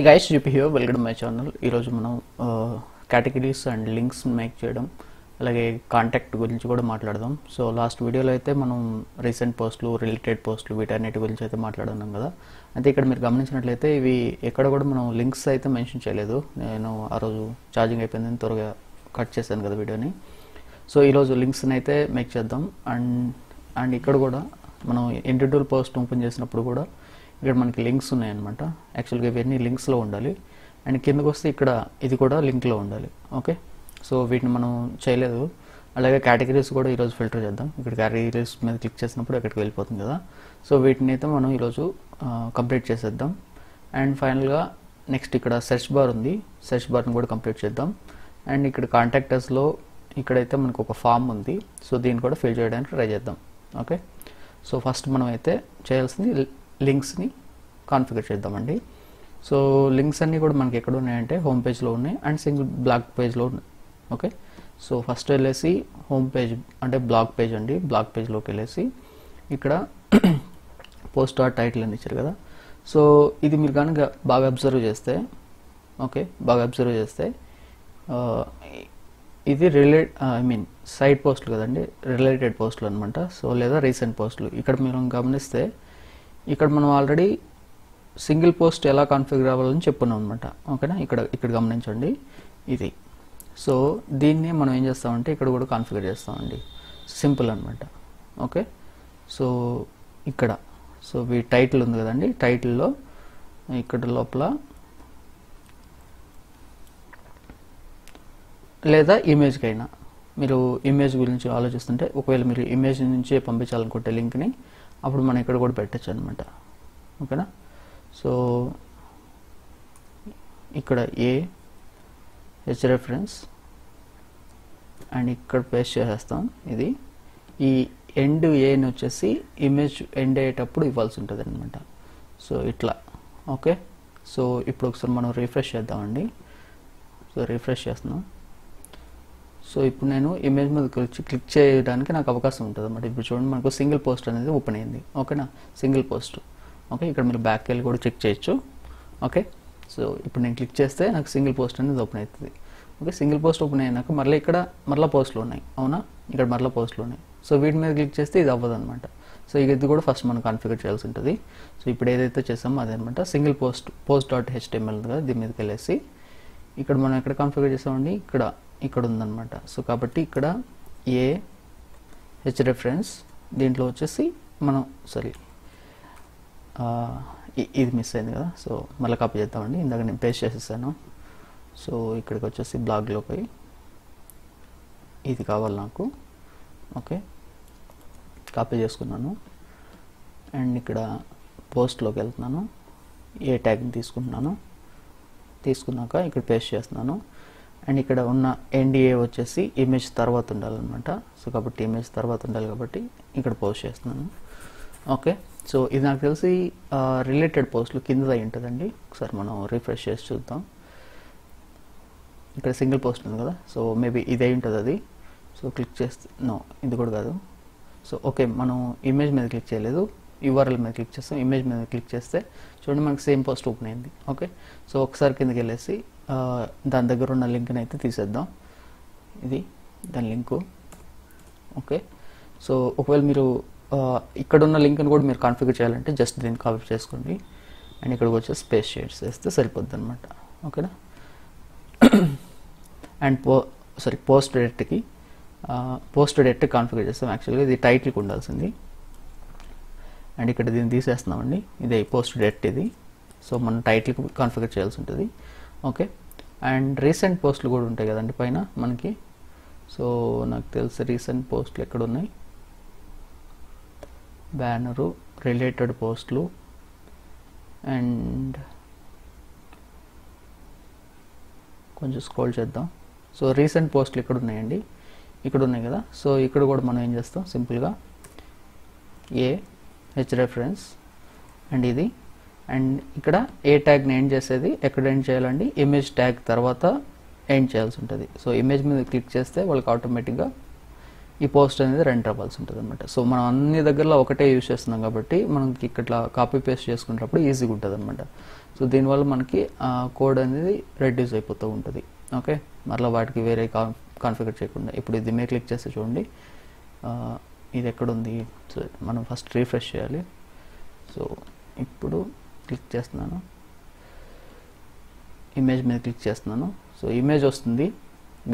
ఈ guys GP here welcome my channel ఈరోజు మనం కేటగిరీస్ అండ్ లింక్స్ మేక్ చేయడం అలాగే కాంటాక్ట్ గురించి కూడా మాట్లాడదాం. సో లాస్ట్ వీడియోలో అయితే మనం రీసెంట్ పోస్టులు రిలేటెడ్ పోస్టులు వీటన్నిటి గురించి అయితే మాట్లాడున్నాం కదా. అయితే ఇక్కడ మీరు గమనించినట్లయితే ఇవి ఎక్కడ కూడా మనం లింక్స్ అయితే మెన్షన్ చేయలేదు. నేను ఆ రోజు ఛార్జింగ్ అయిపోయిందని త్వరగా కట్ చేశాను కదా వీడియోని. సో ఈరోజు లింక్స్ని అయితే మేక్ చేద్దాం. అండ్ అండ్ ఇక్కడ కూడా మనం ఇండివిజువల్ పోస్ట్ ఓపెన్ చేసినప్పుడు కూడా ఇక్కడ మనకి లింక్స్ ఉన్నాయన్నమాట. యాక్చువల్గా ఇవన్నీ లింక్స్లో ఉండాలి. అండ్ కిందకు వస్తే ఇక్కడ ఇది కూడా లింక్లో ఉండాలి. ఓకే సో వీటిని మనం చేయలేదు. అలాగే కేటగిరీస్ కూడా ఈరోజు ఫిల్టర్ చేద్దాం. ఇక్కడ కేటగిరీస్ మీద క్లిక్ చేసినప్పుడు అక్కడికి వెళ్ళిపోతుంది కదా. సో వీటిని అయితే మనం ఈరోజు కంప్లీట్ చేసేద్దాం. అండ్ ఫైనల్గా నెక్స్ట్ ఇక్కడ సెర్చ్ బార్ ఉంది. సెర్చ్ బార్ని కూడా కంప్లీట్ చేద్దాం. అండ్ ఇక్కడ కాంటాక్టర్స్లో ఇక్కడైతే మనకు ఒక ఫామ్ ఉంది. సో దీన్ని కూడా ఫిల్ చేయడానికి ట్రై చేద్దాం. ఓకే సో ఫస్ట్ మనం అయితే చేయాల్సింది లింక్స్ని కాన్ఫిగర్ చేద్దామండి. సో లింక్స్ అన్నీ కూడా మనకి ఎక్కడ ఉన్నాయంటే హోమ్ పేజ్లో ఉన్నాయి అండ్ సింగిల్ బ్లాక్ పేజ్లో ఉన్నాయి. ఓకే? సో ఫస్ట్ వెళ్ళేసి హోమ్ పేజ్ అంటే బ్లాగ్ పేజ్ అండి. బ్లాగ్ పేజ్లోకి వెళ్ళేసి ఇక్కడ పోస్ట్ ఆర్ టైటిల్ అని ఇచ్చారు కదా. సో ఇది మీరు కనుక బాగా అబ్జర్వ్ చేస్తే ఓకే? బాగా అబ్జర్వ్ చేస్తే ఇది రిలేట్ ఐ మీన్ సైడ్ పోస్టులు కదండి. రిలేటెడ్ పోస్టులు అనమాట సో లేదా రీసెంట్ పోస్టులు. ఇక్కడ మీరు గమనిస్తే ఇక్కడ మనం ఆల్రెడీ సింగిల్ పోస్ట్ ఎలా కాన్ఫిగర్ అవ్వాలని చెప్పున్నాం అనమాట ఓకేనా ఇక్కడ ఇక్కడ గమనించండి. ఇది. సో దీన్ని మనం ఏం చేస్తామంటే ఇక్కడ కూడా కాన్ఫిగర్ చేస్తామండి. సింపుల్ అనమాట ఓకే సో ఇక్కడ. సో ఈ టైటిల్ ఉంది కదండి. టైటిల్లో ఇక్కడ లోపల లేదా ఇమేజ్కైనా మీరు ఇమేజ్ గురించి ఆలోచిస్తుంటే ఒకవేళ మీరు ఇమేజ్ నుంచే పంపించాలనుకుంటే లింక్ని అప్పుడు మనం ఇక్కడ కూడా పెట్టచ్చు అనమాట ఓకేనా? సో ఇక్కడ ఏ హెచ్ రెఫరెన్స్ అండ్ ఇక్కడ పేస్ట్ చేసేస్తాం. ఇది ఈ ఎండ్ ఏని వచ్చేసి ఇమేజ్ ఎండ్ అయ్యేటప్పుడు ఇవ్వాల్సి ఉంటుంది అనమాట సో ఇట్లా. ఓకే? సో ఇప్పుడు ఒకసారి మనం రిఫ్రెష్ చేద్దామండి. సో రిఫ్రెష్ చేస్తున్నాం. సో ఇప్పుడు నేను ఇమేజ్ మీద వచ్చి క్లిక్ చేయడానికి నాకు అవకాశం ఉంటుంది అనమాట ఇప్పుడు చూడండి మనకు సింగిల్ పోస్ట్ అనేది ఓపెన్ అయింది. ఓకేనా సింగిల్ పోస్ట్ ఓకే ఇక్కడ మీరు బ్యాక్ వెళ్ళి కూడా చెక్ చేయొచ్చు. ఓకే సో ఇప్పుడు నేను క్లిక్ చేస్తే నాకు సింగిల్ పోస్ట్ అనేది ఓపెన్ అవుతుంది. ఓకే సింగిల్ పోస్ట్ ఓపెన్ అయినాక మళ్ళీ ఇక్కడ మరలా పోస్టులు ఉన్నాయి. అవునా? ఇక్కడ మరలా పోస్టులు ఉన్నాయి. సో వీటి మీద క్లిక్ చేస్తే ఇది అవ్వదు అనమాట సో ఇది కూడా ఫస్ట్ మనం కాన్ఫిగర్ చేయాల్సి ఉంటుంది. సో ఇప్పుడు ఏదైతే చేసామో అదనమాట single post post dot HTML కదా దీని మీదకి వెళ్ళేసి ఇక్కడ మనం ఎక్కడ కాన్ఫిగర్ చేసామండి? ఇక్కడ ఇక్కడ ఉందన్నమాట. సో కాబట్టి ఇక్కడ ఏ హెచ్ రెఫరెన్స్ దీంట్లో వచ్చేసి మనం సారీ ఇది మిస్ అయింది కదా? సో మళ్ళీ కాపీ చేద్దామండి. ఇందాక నేను పేస్ట్ చేసేసాను. సో ఇక్కడికి వచ్చేసి బ్లాగ్లోకి ఇది కావాలి నాకు. ఓకే. కాపీ చేసుకున్నాను. అండ్ ఇక్కడ పోస్ట్లోకి వెళ్తున్నాను. ఏ ట్యాగ్ని తీసుకుంటున్నాను. తీసుకున్నాక ఇక్కడ పేస్ట్ చేస్తున్నాను. అండ్ ఇక్కడ ఉన్న ఎన్డిఏ వచ్చేసి ఇమేజ్ తర్వాత ఉండాలన్నమాట. సో కాబట్టి ఇమేజ్ తర్వాత ఉండాలి కాబట్టి ఇక్కడ పోస్ట్ చేస్తున్నాను. ఓకే సో ఇది నాకు తెలిసి రిలేటెడ్ పోస్టులు కింద అయి ఉంటుందండి. ఒకసారి మనం రిఫ్రెష్ చేసి చూద్దాం. ఇక్కడ సింగిల్ పోస్ట్ ఉంది కదా? సో మేబీ ఇదే ఉంటుంది అది. సో క్లిక్ చేస్తే నో ఇది కూడా కాదు. సో ఓకే మనం ఇమేజ్ మీద క్లిక్ చేయలేదు. యూఆర్ఎల్ మీద క్లిక్ చేస్తాం ఇమేజ్ మీద క్లిక్ చేస్తే చూడండి మనకి సేమ్ పోస్ట్ ఓపెన్ అయింది. ఓకే సో ఒకసారి కిందకి వెళ్ళేసి దాని దగ్గర ఉన్న లింక్ని అయితే తీసేద్దాం. ఇది దాని లింకు ఓకే సో ఒకవేళ మీరు ఇక్కడ ఉన్న లింక్ని కూడా మీరు కాన్ఫిగర్ చేయాలంటే జస్ట్ దీన్ని కాపీ చేసుకోండి. అండ్ ఇక్కడికి వచ్చి స్పేస్ షేడ్స్ వేస్తే సరిపోద్ది అనమాట ఓకేనా అండ్ పో సారీ పోస్ట్ డైరెక్ట్కి పోస్ట్ డైరెక్ట్ కాన్ఫిగర్ చేస్తాం. యాక్చువల్గా ఇది టైటిల్కి ఉండాల్సింది. అండ్ ఇక్కడ దీన్ని తీసేస్తున్నామండి. ఇదే పోస్ట్ డెట్ ఇది. సో మనం టైటిల్కి కాన్ఫిగర్ చేయాల్సి ఉంటుంది. ఓకే. అండ్ రీసెంట్ పోస్టులు కూడా ఉంటాయి కదండి పైన మనకి. సో నాకు తెలిసి రీసెంట్ పోస్టులు ఎక్కడ ఉన్నాయి? బ్యానరు రిలేటెడ్ పోస్టులు అండ్ కొంచెం స్క్రోల్ చేద్దాం. సో రీసెంట్ పోస్టులు ఇక్కడ ఉన్నాయండి. ఇక్కడ ఉన్నాయి కదా. సో ఇక్కడ కూడా మనం ఏం చేస్తాం? సింపుల్గా ఏ హెచ్ రెఫరెన్స్ అండ్ ఇది. అండ్ ఇక్కడ ఏ ట్యాగ్ని ఎండ్ చేసేది. ఎక్కడ ఎండ్ చేయాలండి? ఇమేజ్ ట్యాగ్ తర్వాత ఎండ్ చేయాల్సి ఉంటుంది. సో ఇమేజ్ మీద క్లిక్ చేస్తే వాళ్ళకి ఆటోమేటిక్గా ఈ పోస్ట్ అనేది రెండర్ అవ్వాల్సి ఉంటుంది అనమాట సో మనం అన్ని దగ్గరలో ఒకటే యూస్ చేస్తున్నాం కాబట్టి మనకి ఇక్కడ కాపీ పేస్ట్ చేసుకునేటప్పుడు ఈజీగా ఉంటుంది అనమాట సో దీనివల్ల మనకి కోడ్ అనేది రెడ్యూస్ అయిపోతూ ఉంటుంది. ఓకే మరలా వాటికి వేరే కాన్ కాన్ఫిగర్ చేయకుండా. ఇప్పుడు ఇది మీద క్లిక్ చేస్తే చూడండి. ఇది ఎక్కడుంది సో మనం ఫస్ట్ రీఫ్రెష్ చేయాలి. సో ఇప్పుడు క్లిక్ చేస్తున్నాను. ఇమేజ్ మీద క్లిక్ చేస్తున్నాను. సో ఇమేజ్ వస్తుంది.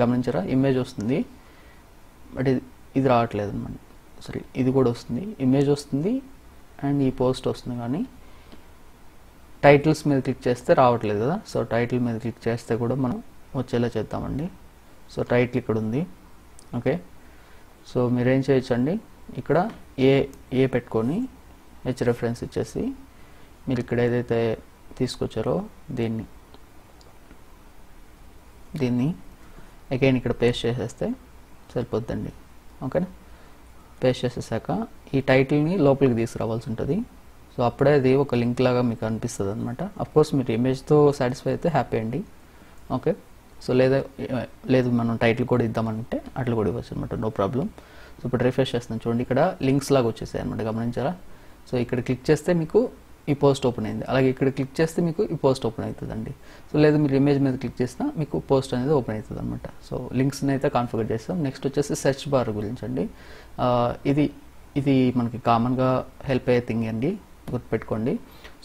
గమనించరా? ఇమేజ్ వస్తుంది. బట్ ఇది ఇది రావట్లేదు అనమాట. సరే ఇది కూడా వస్తుంది. ఇమేజ్ వస్తుంది. అండ్ ఈ పోస్ట్ వస్తుంది కానీ టైటిల్స్ మీద క్లిక్ చేస్తే రావట్లేదు కదా? సో టైటిల్ మీద క్లిక్ చేస్తే కూడా మనం వచ్చేలా చేద్దామండి. సో టైటిల్ ఇక్కడ ఉంది ఓకే. సో మీరేం చేయొచ్చండి? ఇక్కడ ఏ ఏ పెట్టుకొని హెచ్ రెఫరెన్స్ ఇచ్చేసి మీరు ఇక్కడ ఏదైతే తీసుకొచ్చారో దీన్ని దీన్ని అగైన్ ఇక్కడ పేస్ట్ చేసేస్తే సరిపోద్దండి. ఓకేనా పేస్ట్ చేసేసాక ఈ టైటిల్ని లోపలికి తీసుకురావాల్సి ఉంటుంది. సో అప్పుడే అది ఒక లింక్ లాగా మీకు అనిపిస్తుంది అనమాట అఫ్కోర్స్ మీరు ఇమేజ్తో సాటిస్ఫై అయితే హ్యాపీ అండి. ఓకే సో లేదా లేదు మనం టైటిల్ కూడా ఇద్దామంటే అట్లా కూడా ఇవ్వచ్చు అనమాట నో ప్రాబ్లం సో ఇప్పుడు రిఫ్రెష్ చేస్తాను చూడండి ఇక్కడ లింక్స్ లాగా వచ్చేసాయి అనమాట గమనించారా? సో ఇక్కడ క్లిక్ చేస్తే మీకు ఈ పోస్ట్ ఓపెన్ అయింది. అలాగే ఇక్కడ క్లిక్ చేస్తే మీకు ఈ పోస్ట్ ఓపెన్ అవుతుందండి. సో లేదా మీరు ఇమేజ్ మీద క్లిక్ చేసినా మీకు పోస్ట్ అనేది ఓపెన్ అవుతుంది అనమాట సో లింక్స్ని అయితే కాన్ఫిగర్ చేస్తాం. నెక్స్ట్ వచ్చేసి సెర్చ్ బార్ గురించి అండి. ఇది ఇది మనకి కామన్గా హెల్ప్ అయ్యే థింగ్ అండి. గుర్తుపెట్టుకోండి.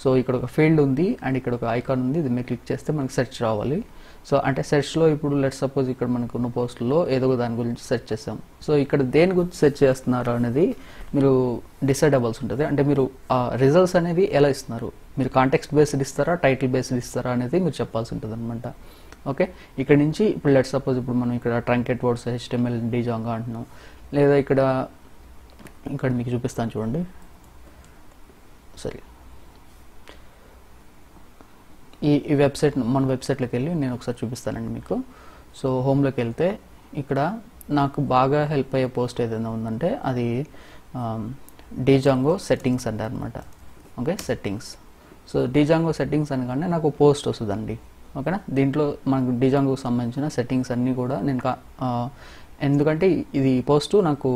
సో ఇక్కడ ఒక ఫీల్డ్ ఉంది అండ్ ఇక్కడ ఒక ఐకాన్ ఉంది. ఇది మీరు క్లిక్ చేస్తే మనకి సెర్చ్ రావాలి. సో అంటే సెర్చ్లో ఇప్పుడు లెట్ సపోజ్ ఇక్కడ మనకు ఉన్న పోస్టుల్లో ఏదో ఒక దాని గురించి సెర్చ్ చేస్తాం సో ఇక్కడ దేని గురించి సెర్చ్ చేస్తున్నారు అనేది మీరు డిసైడ్ అవ్వాల్సి ఉంటుంది. అంటే మీరు ఆ రిజల్ట్స్ అనేవి ఎలా ఇస్తున్నారు? మీరు కాంటెక్స్ట్ బేస్డ్ ఇస్తారా టైటిల్ బేస్డ్ ఇస్తారా అనేది మీరు చెప్పాల్సి ఉంటుంది అనమాట ఓకే? ఇక్కడ నుంచి ఇప్పుడు లెట్ సపోజ్ ఇప్పుడు మనం ఇక్కడ ట్రంకెట్ వర్డ్స్ హెచ్టిఎంఎల్ డిజాంగా అంటున్నాం. లేదా ఇక్కడ ఇక్కడ మీకు చూపిస్తాను చూడండి. సరే ఈ ఈ వెబ్సైట్ మన వెబ్సైట్లోకి వెళ్ళి నేను ఒకసారి చూపిస్తానండి మీకు. సో హోమ్లోకి వెళ్తే ఇక్కడ నాకు బాగా హెల్ప్ అయ్యే పోస్ట్ ఏదైనా ఉందంటే అది డీజాంగో సెట్టింగ్స్ అంటారు అనమాట okay? Settings. So Django settings అనగానే నాకు పోస్ట్ వస్తుందండి. ఓకేనా? దీంట్లో మనకు డీజాంగోకి సంబంధించిన సెట్టింగ్స్ అన్నీ కూడా నేను కా- ఎందుకంటే ఇది పోస్ట్ నాకు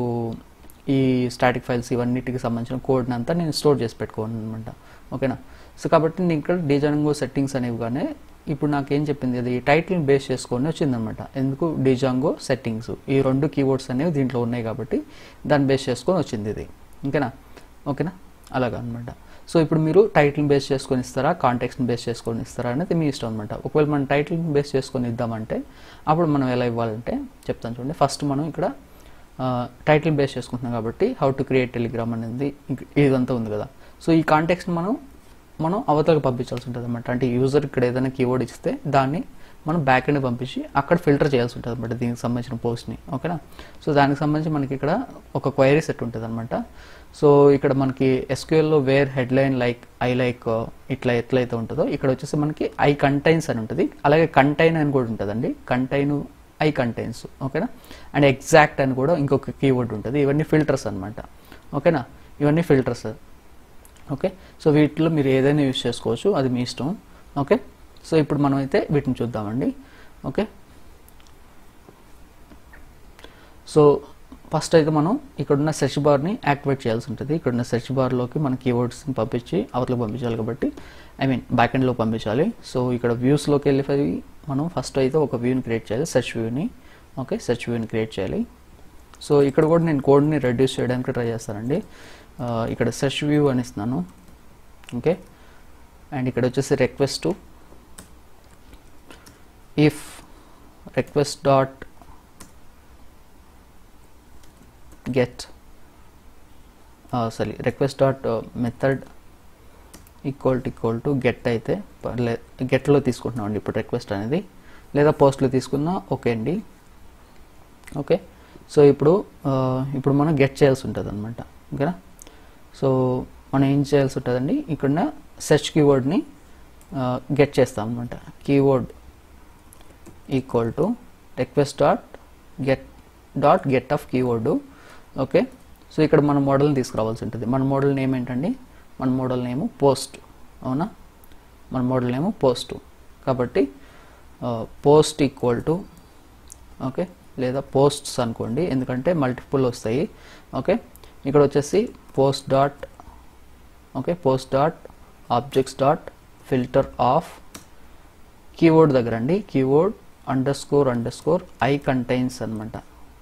ఈ స్టాటిక్ ఫైల్స్ ఇవన్నిటికి సంబంధించిన కోడ్ని అంతా నేను స్టోర్ చేసి పెట్టుకోను అనమాట ఓకేనా? సో కాబట్టి నేను ఇక్కడ డిజాంగో సెట్టింగ్స్ అనేవిగానే ఇప్పుడు నాకేం చెప్పింది? అది టైటిల్ బేస్ చేసుకొని వచ్చిందనమాట ఎందుకు? Django settings. ఈ రెండు కీవర్డ్స్ అనేవి దీంట్లో ఉన్నాయి కాబట్టి దాన్ని బేస్ చేసుకొని వచ్చింది ఇది. ఓకేనా? ఓకేనా? అలాగా అనమాట సో ఇప్పుడు మీరు టైటిల్ బేస్ చేసుకొని ఇస్తారా? కాంటెక్స్ని బేస్ చేసుకొని ఇస్తారా? అనేది మీ ఇష్టం అనమాట ఒకవేళ మనం టైటిల్ బేస్ చేసుకొని ఇద్దామంటే అప్పుడు మనం ఎలా ఇవ్వాలంటే చెప్తాను చూడండి. ఫస్ట్ మనం ఇక్కడ టైటిల్ బేస్ చేసుకుంటున్నాం కాబట్టి హౌ టు క్రియేట్ టెలిగ్రామ్ అనేది ఇదంతా ఉంది కదా. సో ఈ కాంటెక్స్ట్ మనం మనం అవతలకు పంపించాల్సి ఉంటుంది అనమాట అంటే యూజర్ ఇక్కడ ఏదైనా కీవర్డ్ ఇస్తే దాన్ని మనం బ్యాక్ ఎండ్ పంపించి అక్కడ ఫిల్టర్ చేయాల్సి ఉంటుంది అనమాట దీనికి సంబంధించిన పోస్ట్ని ఓకేనా? సో దానికి సంబంధించి మనకి ఇక్కడ ఒక క్వైరీ సెట్ ఉంటుంది అనమాట సో ఇక్కడ మనకి ఎస్క్యూఎల్లో where headline like I like ఇట్లా ఎట్లయితే ఉంటుందో ఇక్కడ వచ్చేసి మనకి ఐ కంటైన్స్ అని ఉంటుంది. అలాగే కంటైన్ అని కూడా ఉంటుందండి. కంటైన్ ఐ కంటైన్స్ ఓకేనా? అండ్ ఎగ్జాక్ట్ అని కూడా ఇంకొక కీవర్డ్ ఉంటుంది. ఇవన్నీ ఫిల్టర్స్ అనమాట ఓకేనా? ఇవన్నీ ఫిల్టర్స్ ఓకే? సో వీటిలో మీరు ఏదైనా యూస్ చేసుకోవచ్చు. అది మీ ఇష్టం. ఓకే? సో ఇప్పుడు మనం అయితే వీటిని చూద్దామండి. ఓకే? సో ఫస్ట్ అయితే మనం ఇక్కడున్న సెర్చ్ బార్ని యాక్టివేట్ చేయాల్సి ఉంటుంది. ఇక్కడున్న సెర్చ్ బార్లోకి మన కీవర్డ్స్ని పంపించి అవతలకు పంపించాలి కాబట్టి ఐ మీన్ బ్యాక్ ఎండ్లో పంపించాలి. సో ఇక్కడ వ్యూస్లోకి వెళ్ళి మనం ఫస్ట్ అయితే ఒక వ్యూని క్రియేట్ చేయాలి. సెర్చ్ వ్యూని ఓకే? సెర్చ్ వ్యూని క్రియేట్ చేయాలి. సో ఇక్కడ కూడా నేను కోడ్ని రెడ్యూస్ చేయడానికి ట్రై చేస్తానండి. ఇక్కడ సెర్చ్ వ్యూ అని ఇస్తున్నాను ఓకే అండ్ ఇక్కడ వచ్చేసి request if request dot get sorry request dot method equal to equal to get అయితే పర్లే గెట్లో తీసుకుంటున్నాం అండి ఇప్పుడు రిక్వెస్ట్ అనేది. లేదా పోస్ట్లో తీసుకున్నా ఓకే అండి. ఓకే సో ఇప్పుడు ఇప్పుడు మనం గెట్ చేయాల్సి ఉంటుంది అనమాట ఓకేనా సో మనం ఏం చేయాల్సి ఉంటుందండి? ఇక్కడ సెర్చ్ కీవర్డ్ని గెట్ చేస్తాం అనమాట keyword equal to request dot get dot get of keyword okay? So ఇక్కడ మన మోడల్ని తీసుకురావాల్సి ఉంటుంది. మన మోడల్ నేమ్ ఏంటండి? మన మోడల్ నేమ్ పోస్ట్ అవునా? మన మోడల్ నేమ్ పోస్ట్ కాబట్టి పోస్ట్ ఈక్వల్ టు ఓకే? లేదా పోస్ట్స్ అనుకోండి. ఎందుకంటే మల్టిపుల్ వస్తాయి. ఓకే? ఇక్కడ వచ్చేసి post dot okay post dot objects dot filter of keyword దగ్గర అండి keyword underscore underscore I contains అనమాట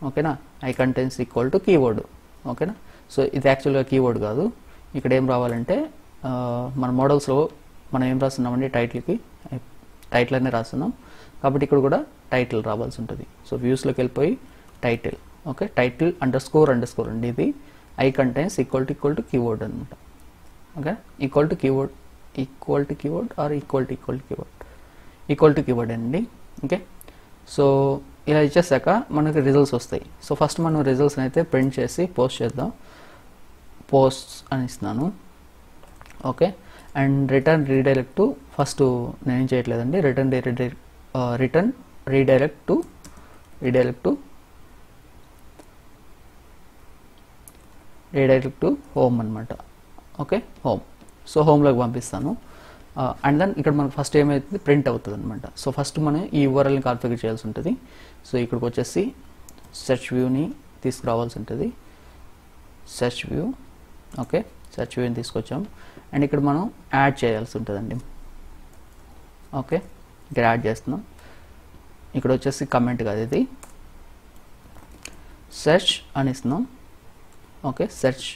ఓకేనా I contains equal to keyword ఓకేనా సో ఇది యాక్చువల్గా కీవర్డ్ కాదు. ఇక్కడ ఏం రావాలంటే మన మోడల్స్లో మనం ఏం రాస్తున్నామండి టైటిల్కి టైటిల్ అనే రాస్తున్నాం. కాబట్టి ఇక్కడ కూడా టైటిల్ రావాల్సి ఉంటుంది. సో వ్యూస్లోకి వెళ్ళిపోయి title okay title underscore underscore అండి ఇది. I contains equal to equal to keyword అనమాట okay equal to keyword equal to keyword or equal to equal to keyword equal to keyword అండి. ఓకే సో ఇలా ఇచ్చేసాక మనకి results వస్తాయి. So first మనం రిజల్ట్స్ని అయితే ప్రింట్ చేసి పోస్ట్ చేద్దాం. పోస్ట్ అని ఇస్తున్నాను. Okay and return redirect to first నేనేం చేయట్లేదండి. Return return redirect to redirect to redirect to home అనమాట ఓకే హోమ్ సో హోమ్లోకి పంపిస్తాను. Uh, అండ్ దెన్ ఇక్కడ మనకు ఫస్ట్ ఏమైతుంది? ప్రింట్ అవుతుంది అనమాట సో ఫస్ట్ మనం ఈ యూఆర్ఎల్ని కాన్ఫిగర్ చేయాల్సి ఉంటుంది. సో ఇక్కడికి వచ్చేసి సెర్చ్ వ్యూని తీసుకురావాల్సి ఉంటుంది. సెర్చ్ వ్యూ ఓకే సెర్చ్ వ్యూని తీసుకొచ్చాం. అండ్ ఇక్కడ మనం యాడ్ చేయాల్సి ఉంటుందండి. ఓకే ఇక్కడ యాడ్ చేస్తున్నాం. ఇక్కడ వచ్చేసి కమెంట్ కాదు ఇది. సెర్చ్ అని ఇస్తున్నాం ఓకే సెర్చ్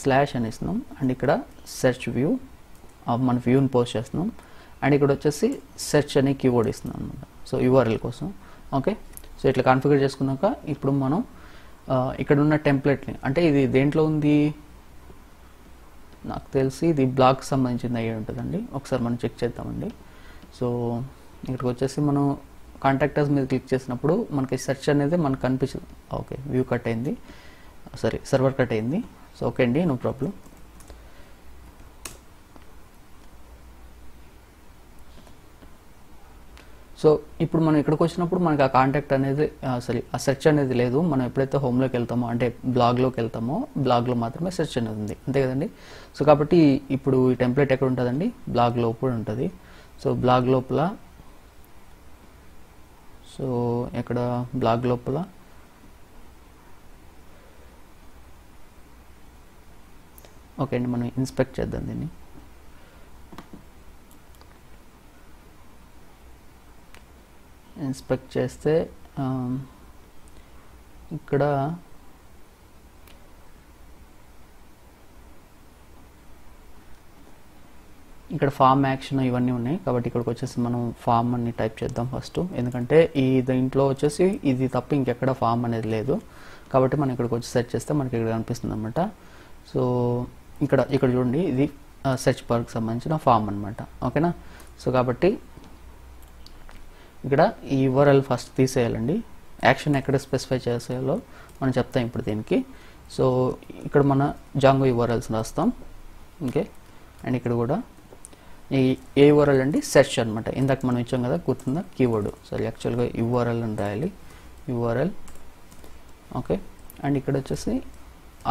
స్లాష్ అని ఇస్తున్నాం అండ్ ఇక్కడ సెర్చ్ వ్యూ మన వ్యూని పోస్ట్ చేస్తున్నాం. అండ్ ఇక్కడ వచ్చేసి సెర్చ్ అనే కీవర్డ్ ఇస్తున్నాం అనమాట సో యూఆర్ఎల్ కోసం. ఓకే సో ఇట్లా కాన్ఫిగర్ చేసుకున్నాక ఇప్పుడు మనం ఇక్కడ ఉన్న టెంప్లెట్ని అంటే ఇది దేంట్లో ఉంది? నాకు తెలిసి ఇది బ్లాక్ సంబంధించింది అయ్యి ఉంటుందండి. ఒకసారి మనం చెక్ చేద్దామండి. సో ఇక్కడికి వచ్చేసి మనం కాంటాక్టర్స్ మీద క్లిక్ చేసినప్పుడు మనకి సెర్చ్ అనేది మనకు కనిపించదు ఓకే వ్యూ కట్ అయింది. సారీ సర్వర్ కట్ అయింది. సో ఓకే అండి నో ప్రాబ్లం సో ఇప్పుడు మనం ఇక్కడికి వచ్చినప్పుడు మనకి ఆ కాంటాక్ట్ అనేది సారీ ఆ సెర్చ్ అనేది లేదు. మనం ఎప్పుడైతే హోమ్లోకి వెళ్తామో అంటే బ్లాగ్లోకి వెళ్తామో బ్లాగ్లో మాత్రమే సెర్చ్ అనేది ఉంది. అంతే కదండి? సో కాబట్టి ఇప్పుడు ఈ టెంప్లెట్ ఎక్కడ ఉంటుందండి? బ్లాగ్ లోపల ఉంటుంది. సో బ్లాగ్ లోపల సో ఎక్కడ? బ్లాగ్ లోపల. ఓకే అండి మనం ఇన్స్పెక్ట్ చేద్దాం దీన్ని. ఇన్స్పెక్ట్ చేస్తే ఇక్కడ ఇక్కడ ఫామ్ యాక్షన్ ఇవన్నీ ఉన్నాయి. కాబట్టి ఇక్కడికి వచ్చేసి మనం ఫామ్ అని టైప్ చేద్దాం ఫస్ట్. ఎందుకంటే ఈ దీంట్లో వచ్చేసి ఇది తప్ప ఇంకెక్కడ ఫామ్ అనేది లేదు. కాబట్టి మనం ఇక్కడికి వచ్చి సెట్ చేస్తే మనకి ఇక్కడ కనిపిస్తుంది అనమాట సో ఇక్కడ ఇక్కడ చూడండి ఇది సెర్చ్ బార్కి సంబంధించిన ఫామ్ అనమాట ఓకేనా? సో కాబట్టి ఇక్కడ ఈ యూఆర్ఎల్ ఫస్ట్ తీసేయాలండి. యాక్షన్ ఎక్కడ స్పెసిఫై చేసేయాలో మనం చెప్తాం ఇప్పుడు దీనికి. సో ఇక్కడ మన జాంగో యూఆర్ఎల్స్ రాస్తాం. ఓకే? అండ్ ఇక్కడ కూడా ఈ ఏ యూఆర్ఎల్ అండి? సెర్చ్ అనమాట ఇందాక మనం ఇచ్చాం కదా గుర్తుందా? కీవర్డ్ సారీ యాక్చువల్గా యూఆర్ఎల్ అని రాయాలి. URL okay? అండ్ ఇక్కడ వచ్చేసి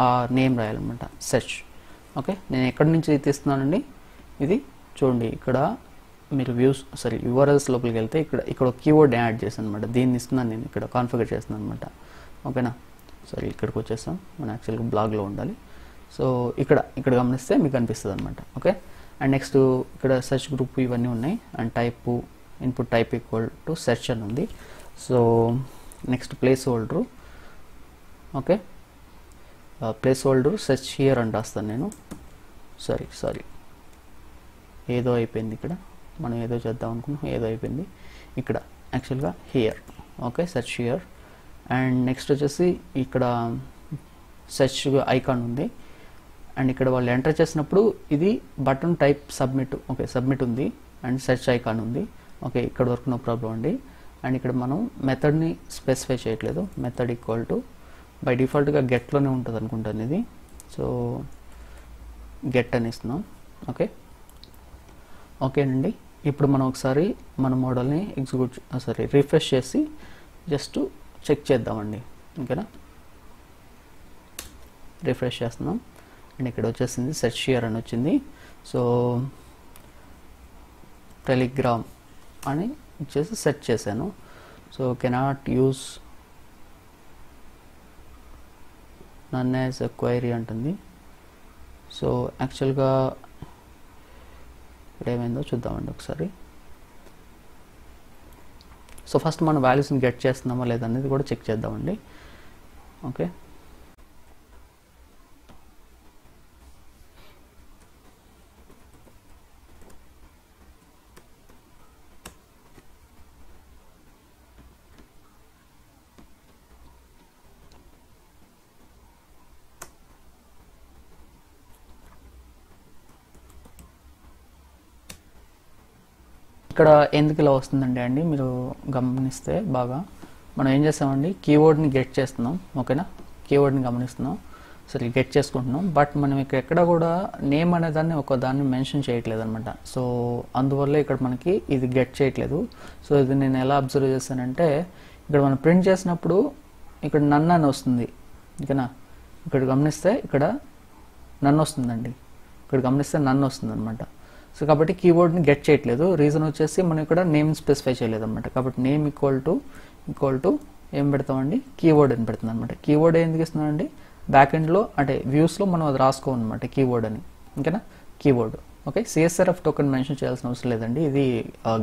ఆ నేమ్ రాయాలన్నమాట. Search okay? నేను ఎక్కడి నుంచి తీస్తున్నానండి? ఇది చూడండి ఇక్కడ మీరు వ్యూస్ సారీ యూఆర్ఎల్స్ లోపలికి వెళ్తే ఇక్కడ ఇక్కడ ఒక కీవర్డ్ యాడ్ చేశాను అనమాట దీన్ని ఇస్తున్నాను నేను ఇక్కడ కాన్ఫిగర్ చేస్తున్నాను అనమాట ఓకేనా? సారీ ఇక్కడికి వచ్చేస్తాం. మన యాక్చువల్గా బ్లాగ్లో ఉండాలి. సో ఇక్కడ ఇక్కడ గమనిస్తే మీకు అనిపిస్తుంది అనమాట ఓకే? అండ్ నెక్స్ట్ ఇక్కడ సెర్చ్ గ్రూప్ ఇవన్నీ ఉన్నాయి. And type input type equal to search అని ఉంది. So next placeholder okay? Placeholder search here అని రాస్తాను నేను. సారీ సారీ ఏదో అయిపోయింది ఇక్కడ. మనం ఏదో చేద్దాం అనుకున్నాం. ఏదో అయిపోయింది ఇక్కడ. యాక్చువల్గా here okay search here and next వచ్చేసి ఇక్కడ సెర్చ్ ఐకాన్ ఉంది. అండ్ ఇక్కడ వాళ్ళు ఎంటర్ చేసినప్పుడు ఇది button type submit okay submit ఉంది. అండ్ సెర్చ్ ఐకాన్ ఉంది. ఓకే ఇక్కడ వరకు నో ప్రాబ్లం అండి. అండ్ ఇక్కడ మనం మెథడ్ని స్పెసిఫై చేయట్లేదు. మెథడ్ ఈక్వల్ టు బై డిఫాల్ట్గా గెట్లోనే ఉంటుంది అనుకుంటాను ఇది. సో గెట్ అని ఇస్తున్నాం. ఓకే? ఓకేనండి ఇప్పుడు మనం ఒకసారి మన మోడల్ని ఎగ్జిక్యూట్ సారీ రిఫ్రెష్ చేసి జస్ట్ చెక్ చేద్దామండి. ఓకేనా? రిఫ్రెష్ చేస్తున్నాం. అండ్ ఇక్కడ వచ్చేసింది సెర్చ్ షియర్ అని వచ్చింది. సో టెలిగ్రామ్ అని ఇచ్చేసి సెర్చ్ చేశాను. So cannot use none as query అంటుంది. సో యాక్చువల్గా ఇక్కడ ఏమైందో చూద్దామండి ఒకసారి. సో ఫస్ట్ మనం వాల్యూస్ని గెట్ చేస్తున్నామా లేదనేది కూడా చెక్ చేద్దామండి. ఓకే ఇక్కడ ఎందుకు ఇలా వస్తుందండి అండి? మీరు గమనిస్తే బాగా. మనం ఏం చేస్తామండి? కీవర్డ్ని గెట్ చేస్తున్నాం ఓకేనా? కీవర్డ్ని గమనిస్తున్నాం సరే గెట్ చేసుకుంటున్నాం. బట్ మనం ఇక్కడ ఎక్కడ కూడా నేమ్ అనే దాన్ని ఒక దాన్ని మెన్షన్ చేయట్లేదు అనమాట సో అందువల్ల ఇక్కడ మనకి ఇది గెట్ చేయట్లేదు. సో ఇది నేను ఎలా అబ్జర్వ్ చేస్తానంటే ఇక్కడ మనం ప్రింట్ చేసినప్పుడు ఇక్కడ నన్ను అని వస్తుంది ఓకేనా? ఇక్కడ గమనిస్తే ఇక్కడ నన్ను వస్తుందండి. ఇక్కడ గమనిస్తే నన్ను వస్తుంది అనమాట సో కాబట్టి కీబోర్డ్ని గెట్ చేయట్లేదు. రీజన్ వచ్చేసి మనం ఇక్కడ నేమ్ స్పెసిఫై చేయలేదు అనమాట కాబట్టి name equal to equal to ఏం పెడతామండి? కీవర్డ్ అని పెడుతుంది అనమాట కీవర్డ్ ఎందుకు ఇస్తున్నామండి బ్యాక్ ఎండ్లో అంటే వ్యూస్లో మనం అది రాసుకోం అనమాట కీవర్డ్ అని. ఓకేనా? Keyword okay? CSRF token mention చేయాల్సిన అవసరం లేదండి. ఇది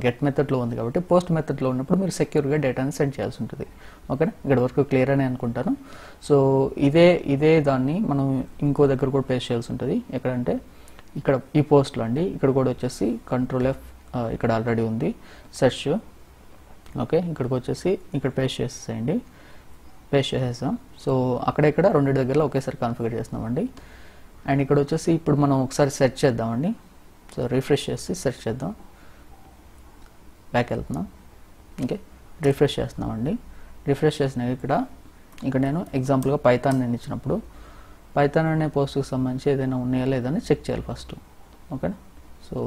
గెట్ మెథడ్లో ఉంది కాబట్టి పోస్ట్ మెథడ్లో ఉన్నప్పుడు మీరు సెక్యూర్గా డేటాని సెండ్ చేయాల్సి ఉంటుంది. ఓకేనా? ఇక్కడ వరకు క్లియర్ అని అనుకుంటాను. సో ఇదే ఇదే దాన్ని మనం ఇంకో దగ్గర కూడా పేస్ట్ చేయాల్సి ఉంటుంది. ఎక్కడంటే ఇక్కడ ఈ పోస్ట్లో అండి ఇక్కడ కూడా వచ్చేసి కంట్రోల్ ఎఫ్ ఇక్కడ ఆల్రెడీ ఉంది. సెర్చ్ ఓకే ఇక్కడికి వచ్చేసి ఇక్కడ పేస్ట్ చేసేసేయండి. పేస్ట్ చేసేసాం. సో అక్కడ ఇక్కడ రెండు దగ్గరలో ఒకేసారి కాన్ఫిగర్ చేస్తున్నామండి. అండ్ ఇక్కడ వచ్చేసి ఇప్పుడు మనం ఒకసారి సెర్చ్ చేద్దామండి. సో రిఫ్రెష్ చేసి సెర్చ్ చేద్దాం. బ్యాక్ వెళ్తున్నాం. ఓకే రిఫ్రెష్ చేస్తున్నామండి. రిఫ్రెష్ చేసినాక ఇక్కడ ఇక్కడ నేను ఎగ్జాంపుల్గా పైథాన్ నేను ఇచ్చినప్పుడు పైథాన్ అనే పోస్ట్కి సంబంధించి ఏదైనా ఉన్నాయా లేదని చెక్ చేయాలి ఫస్ట్ ఓకేనా సో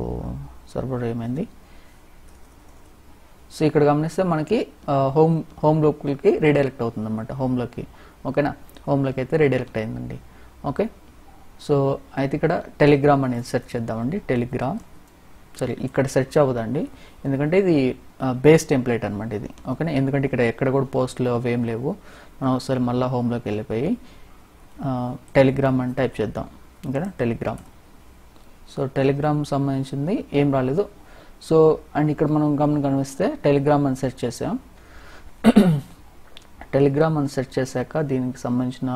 సర్వర్ ఏమైంది? సో ఇక్కడ గమనిస్తే మనకి హోమ్ హోమ్లోకి రీడైరెక్ట్ అవుతుంది అనమాట హోమ్లోకి ఓకేనా హోమ్లోకి అయితే రీడైరెక్ట్ అయిందండి. ఓకే సో అయితే ఇక్కడ టెలిగ్రామ్ అనేది సెర్చ్ చేద్దామండి. టెలిగ్రామ్ సరే ఇక్కడ సెర్చ్ అవ్వదండి. ఎందుకంటే ఇది బేస్ టెంప్లెట్ అనమాట ఇది. ఓకేనా ఎందుకంటే ఇక్కడ ఎక్కడ కూడా పోస్టులు అవి ఏం లేవు. మనం ఒకసారి మళ్ళీ హోమ్లోకి వెళ్ళిపోయి టెలిగ్రామ్ అని టైప్ చేద్దాం. ఓకేనా? టెలిగ్రామ్ సో టెలిగ్రామ్ సంబంధించింది ఏం రాలేదు. సో అండ్ ఇక్కడ మనం గమని కనిపిస్తే టెలిగ్రామ్ అని సెర్చ్ చేసాం. టెలిగ్రామ్ అని సెర్చ్ చేశాక దీనికి సంబంధించిన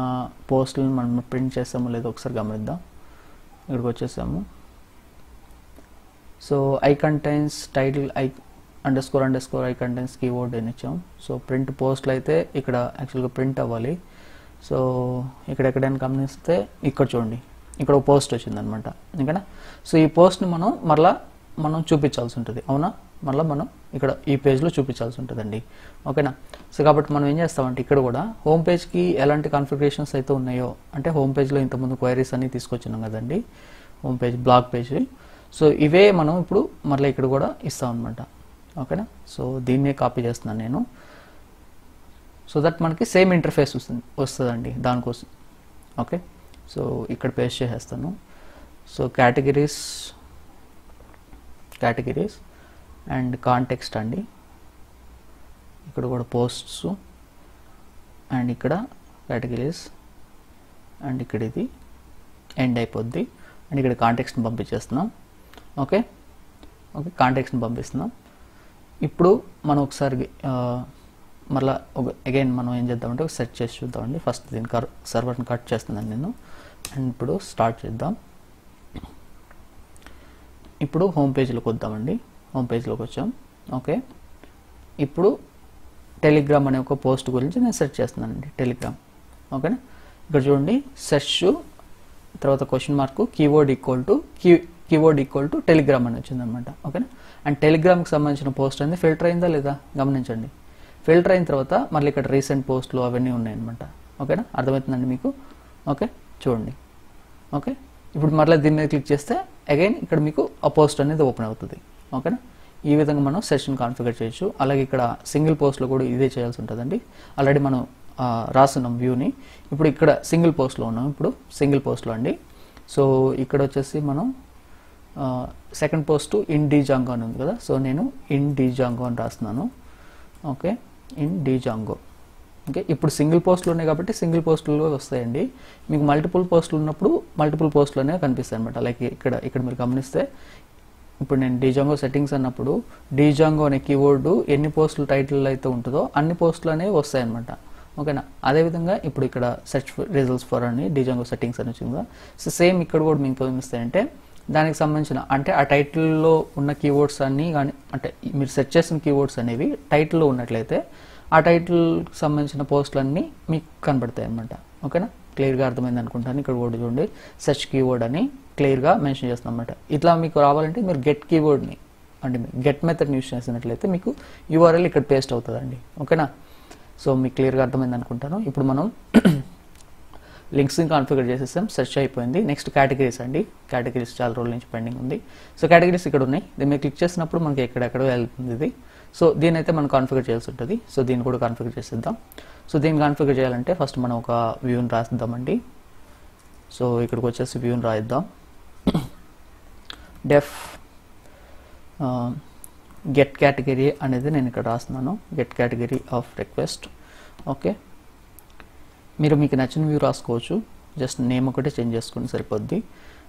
పోస్టులను మనం ప్రింట్ చేసామో లేదో ఒకసారి గమనిద్దాం. ఇక్కడికి వచ్చేసాము. So I contains title I underscore underscore I contains keyword అని ఇచ్చాం. సో ప్రింట్ పోస్ట్లు అయితే ఇక్కడ యాక్చువల్గా ప్రింట్ అవ్వాలి. సో ఇక్కడ ఎక్కడైనా గమనిస్తే ఇక్కడ చూడండి. ఇక్కడ ఒక పోస్ట్ వచ్చిందనమాట. ఎందుకంటే సో ఈ పోస్ట్ని మనం మరలా మనం చూపించాల్సి ఉంటుంది. అవునా? మళ్ళీ మనం ఇక్కడ ఈ పేజ్లో చూపించాల్సి ఉంటుందండి. ఓకేనా? సో కాబట్టి మనం ఏం చేస్తామంటే ఇక్కడ కూడా హోమ్ పేజ్కి ఎలాంటి కాన్ఫిగరేషన్స్ అయితే ఉన్నాయో అంటే హోమ్ పేజ్లో ఇంతకుముందు క్వైరీస్ అన్ని తీసుకొచ్చినాం కదండి. Home page blog page. So ఇవే మనం ఇప్పుడు మళ్ళీ ఇక్కడ కూడా ఇస్తాం అనమాట ఓకేనా? సో దీన్నే కాపీ చేస్తున్నాను నేను. సో దట్ మనకి సేమ్ ఇంటర్ఫేస్ వస్తుంది వస్తుందండి దానికోసం. ఓకే? సో ఇక్కడ పేస్ట్ చేసేస్తాను. So categories categories and context అండి. ఇక్కడ కూడా పోస్ట్స్ అండ్ ఇక్కడ కేటగిరీస్ అండ్ ఇక్కడ ఇది ఎండ్ అయిపోద్ది. అండ్ ఇక్కడ కాంటెక్స్ట్ని పంపించేస్తున్నాం. ఓకే? ఓకే కాంటెక్స్ట్ని పంపిస్తున్నాం. ఇప్పుడు మనం ఒకసారి మళ్ళీ ఒక అగైన్ మనం ఏం చేద్దామంటే ఒక సెట్ చేసి చూద్దామండి. ఫస్ట్ దీని కర్ సర్వర్ని కట్ చేస్తున్నాను నేను. అండ్ ఇప్పుడు స్టార్ట్ చేద్దాం. ఇప్పుడు హోమ్ పేజ్లోకి వద్దామండి. హోమ్ పేజ్లోకి వచ్చాం. ఓకే ఇప్పుడు టెలిగ్రామ్ అనే ఒక పోస్ట్ గురించి నేను సెర్చ్ చేస్తున్నానండి. టెలిగ్రామ్ ఓకేనా ఇక్కడ చూడండి. సెర్చ్ తర్వాత question mark keyword equal to key keyword equal to Telegram అని వచ్చిందనమాట. ఓకేనా అండ్ టెలిగ్రామ్కి సంబంధించిన పోస్ట్ అనేది ఫిల్టర్ అయిందా లేదా? గమనించండి. ఫిల్టర్ అయిన తర్వాత మళ్ళీ ఇక్కడ రీసెంట్ పోస్ట్లు అవన్నీ ఉన్నాయన్నమాట. ఓకేనా? అర్థమవుతుందండి మీకు? ఓకే చూడండి. ఓకే? ఇప్పుడు మళ్ళీ దీని మీద క్లిక్ చేస్తే అగైన్ ఇక్కడ మీకు ఆ పోస్ట్ అనేది ఓపెన్ అవుతుంది. ఓకేనా? ఈ విధంగా మనం సెషన్ కాన్ఫిగర్ చేయొచ్చు. అలాగే ఇక్కడ సింగిల్ పోస్ట్లో కూడా ఇదే చేయాల్సి ఉంటుందండి. ఆల్రెడీ మనం రాస్తున్నాం వ్యూని ఇప్పుడు ఇక్కడ సింగిల్ పోస్ట్లో ఉన్నాం. ఇప్పుడు సింగిల్ పోస్ట్లో అండి. సో ఇక్కడ వచ్చేసి మనం సెకండ్ పోస్ట్ ఇన్ డీ అని ఉంది కదా? సో నేను ఇన్ డీ అని రాస్తున్నాను. Okay? In D Django. Okay? ఇప్పుడు సింగిల్ పోస్టులు ఉన్నాయి కాబట్టి సింగిల్ పోస్టులు వస్తాయండి. మీకు మల్టిపుల్ పోస్టులు ఉన్నప్పుడు మల్టిపుల్ పోస్టులు అనేవి కనిపిస్తాయి అనమాట లైక్ ఇక్కడ ఇక్కడ మీరు గమనిస్తే ఇప్పుడు నేను డిజాంగో సెట్టింగ్స్ అన్నప్పుడు డిజాంగో అనే కీవర్డు ఎన్ని పోస్టులు టైటిల్ అయితే ఉంటుందో అన్ని పోస్టులు అనేవి వస్తాయన్నమాట ఓకేనా? అదేవిధంగా ఇప్పుడు ఇక్కడ సెర్చ్ రిజల్ట్స్ ఫర్ అని డిజాంగో సెట్టింగ్స్ అని వచ్చింది సో సేమ్ ఇక్కడ కూడా మీకు ఏమిస్తాయంటే దానికి సంబంధించిన అంటే ఆ టైటిల్లో ఉన్న కీవర్డ్స్ అన్ని కానీ అంటే మీరు సెర్చ్ చేసిన కీవర్డ్స్ అనేవి టైటిల్లో ఉన్నట్లయితే ఆ టైటిల్కి సంబంధించిన పోస్టులన్నీ మీకు కనబడతాయి అనమాట ఓకేనా? క్లియర్గా అర్థమైంది అనుకుంటాను. ఇక్కడ కూడా చూడండి. సెర్చ్ కీవర్డ్ అని క్లియర్గా మెన్షన్ చేస్తాం అనమాట ఇట్లా మీకు రావాలంటే మీరు గెట్ కీవర్డ్ని అంటే గెట్ మెథడ్ని యూస్ చేసినట్లయితే మీకు యూఆర్ఎల్ ఇక్కడ పేస్ట్ అవుతుందండి. ఓకేనా? సో మీకు క్లియర్గా అర్థమైంది అనుకుంటాను. ఇప్పుడు మనం లింక్స్ని కాన్ఫిగర్ చేసేసాం సెర్చ్ అయిపోయింది. నెక్స్ట్ కేటగిరీస్ అండి. కేటగిరీస్ చాలా రోజుల నుంచి పెండింగ్ ఉంది. సో కేటగిరీస్ ఇక్కడ ఉన్నాయి. దీన్ని క్లిక్ చేసినప్పుడు మనకి ఎక్కడెక్కడ వెళ్తుంది ఇది. సో దీని అయితే మనం కాన్ఫిగర్ చేయాల్సి ఉంటుంది. సో దీన్ని కూడా కాన్ఫిగర్ చేసేద్దాం. సో దీన్ని కాన్ఫిగర్ చేయాలంటే ఫస్ట్ మనం ఒక వ్యూని రాసిద్దామండి. సో ఇక్కడికి వచ్చేసి వ్యూని రాయిద్దాం. డెఫ్ గెట్ కేటగిరీ అనేది నేను ఇక్కడ రాస్తున్నాను. Get category of request okay మీరు మీకు నచ్చిన వ్యూ రాసుకోవచ్చు. జస్ట్ నేమ్ ఒకటే చేంజ్ చేసుకుని సరిపోద్ది.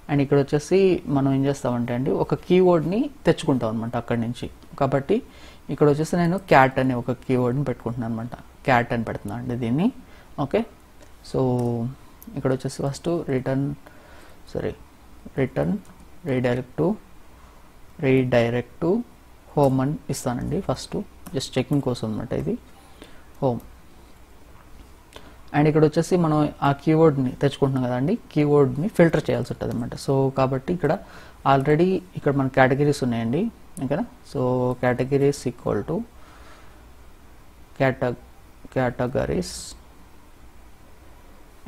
అండ్ ఇక్కడ వచ్చేసి మనం ఏం చేస్తామంటే అండి ఒక కీవర్డ్ని తెచ్చుకుంటాం అనమాట అక్కడి నుంచి. కాబట్టి ఇక్కడ వచ్చేసి నేను క్యాట్ అనే ఒక కీవర్డ్ని పెట్టుకుంటున్నాను అనమాట క్యాట్ అని పెడుతున్నాను అండి దీన్ని. ఓకే సో ఇక్కడ వచ్చేసి first return sorry return redirect to redirect to home అని ఇస్తానండి ఫస్ట్ జస్ట్ చెకింగ్ కోసం అనమాట ఇది. హోమ్ అండ్ ఇక్కడ వచ్చేసి మనం ఆ కీవర్డ్ని తెచ్చుకుంటున్నాం కదండి కీవర్డ్ని ఫిల్టర్ చేయాల్సి ఉంటుంది అనమాట సో కాబట్టి ఇక్కడ ఆల్రెడీ ఇక్కడ మన కేటగిరీస్ ఉన్నాయండి ఓకేనా? So categories equal to cat categories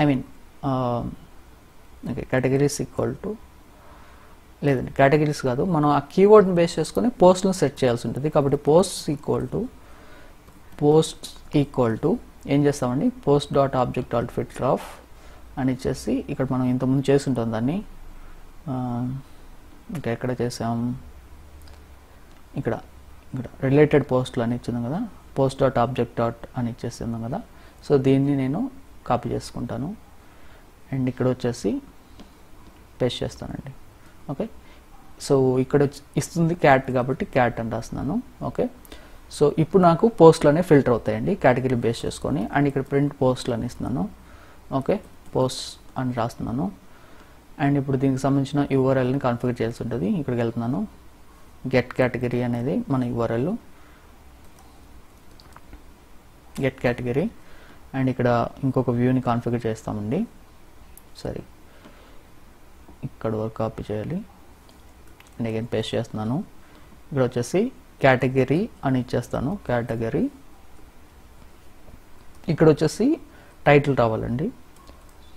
I mean okay categories equal to లేదండి కేటగిరీస్ కాదు మనం ఆ కీవర్డ్ని బేస్ చేసుకొని పోస్ట్ను సెట్ చేయాల్సి ఉంటుంది. కాబట్టి post equal to post equal to ఏం చేస్తామండి? Post dot object dot filter of అని ఇచ్చేసి ఇక్కడ మనం ఇంతకుముందు చేసి ఉంటాం దాన్ని. ఇంకా ఎక్కడ చేసాం? ఇక్కడ ఇక్కడ రిలేటెడ్ పోస్ట్లు అని ఇచ్చిందాం కదా? పోస్ట్ డాట్ ఆబ్జెక్ట్ డాట్ అని ఇచ్చేసిందాం కదా? సో దీన్ని నేను కాపీ చేసుకుంటాను. అండ్ ఇక్కడ వచ్చేసి పేస్ట్ చేస్తానండి. ఓకే సో ఇక్కడ ఇస్తుంది క్యాట్ కాబట్టి క్యాట్ అని రాస్తున్నాను. ఓకే సో ఇప్పుడు నాకు పోస్ట్లు అనేవి ఫిల్టర్ అవుతాయండి కేటగిరీ బేస్ చేసుకొని. అండ్ ఇక్కడ ప్రింట్ పోస్ట్లు అని ఇస్తున్నాను. ఓకే పోస్ట్ అని రాస్తున్నాను. అండ్ ఇప్పుడు దీనికి సంబంధించిన యూఆర్ఎల్ని కాన్ఫిగర్ చేయాల్సి ఉంటుంది. ఇక్కడికి వెళ్తున్నాను. గెట్ కేటగిరీ అనేది మన యూఆర్ఎల్ గెట్ కేటగిరీ అండ్ ఇక్కడ ఇంకొక వ్యూని కాన్ఫిగర్ చేస్తామండి. సరే. ఇక్కడ వరకు కాపీ చేయాలి. అండ్ అగైన్ పేస్ట్ చేస్తున్నాను. ఇక్కడ వచ్చేసి కేటగిరీ అని ఇచ్చేస్తాను కేటగిరీ. ఇక్కడ వచ్చేసి టైటిల్ రావాలండి.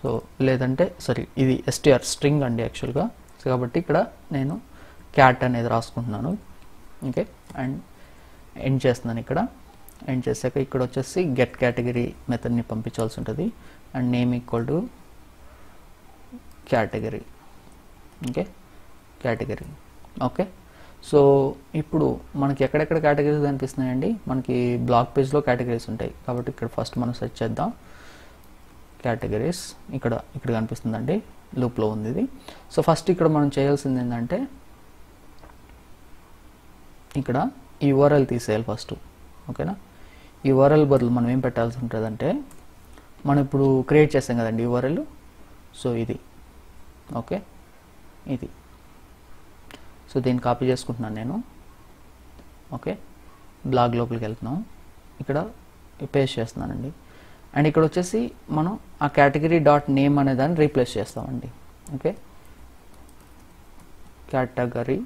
సో లేదంటే సారీ ఇది ఎస్టీఆర్ స్ట్రింగ్ అండి యాక్చువల్గా. సో కాబట్టి ఇక్కడ నేను క్యాట్ అనేది రాసుకుంటున్నాను. ఓకే అండ్ ఎండ్ చేస్తున్నాను ఇక్కడ. ఎండ్ చేశాక ఇక్కడ వచ్చేసి గెట్ కేటగిరీ మెథడ్ని పంపించాల్సి ఉంటుంది. And name equal to category. Okay category. Okay so ఇప్పుడు మనకి ఎక్కడెక్కడ కేటగిరీస్ కనిపిస్తున్నాయండి? మనకి బ్లాక్ పేజ్లో కేటగిరీస్ ఉంటాయి. కాబట్టి ఇక్కడ ఫస్ట్ మనం సెర్చ్ చేద్దాం. కేటగిరీస్. ఇక్కడ ఇక్కడ కనిపిస్తుందండి. లూప్లో ఉంది ఇది. సో ఫస్ట్ ఇక్కడ మనం చేయాల్సింది ఏంటంటే ఇక్కడ ఈ యూఆర్ఎల్ తీసేయాలి ఫస్ట్. ఓకేనా? ఈ యూఆర్ఎల్ బదులు మనం ఏం పెట్టాల్సి ఉంటుందంటే మనం ఇప్పుడు క్రియేట్ చేస్తాం కదండి యూఆర్ఎల్ సో ఇది. ఓకే? ఇది. సో దీన్ని కాపీ చేసుకుంటున్నాను నేను. ఓకే? బ్లాగ్ లోపలికి వెళ్తున్నాం. ఇక్కడ పేస్ట్ చేస్తున్నానండి. అండ్ ఇక్కడ వచ్చేసి మనం ఆ కేటగిరీ డాట్ నేమ్ అనే దాన్ని రీప్లేస్ చేస్తామండి. ఓకే? కేటగిరీ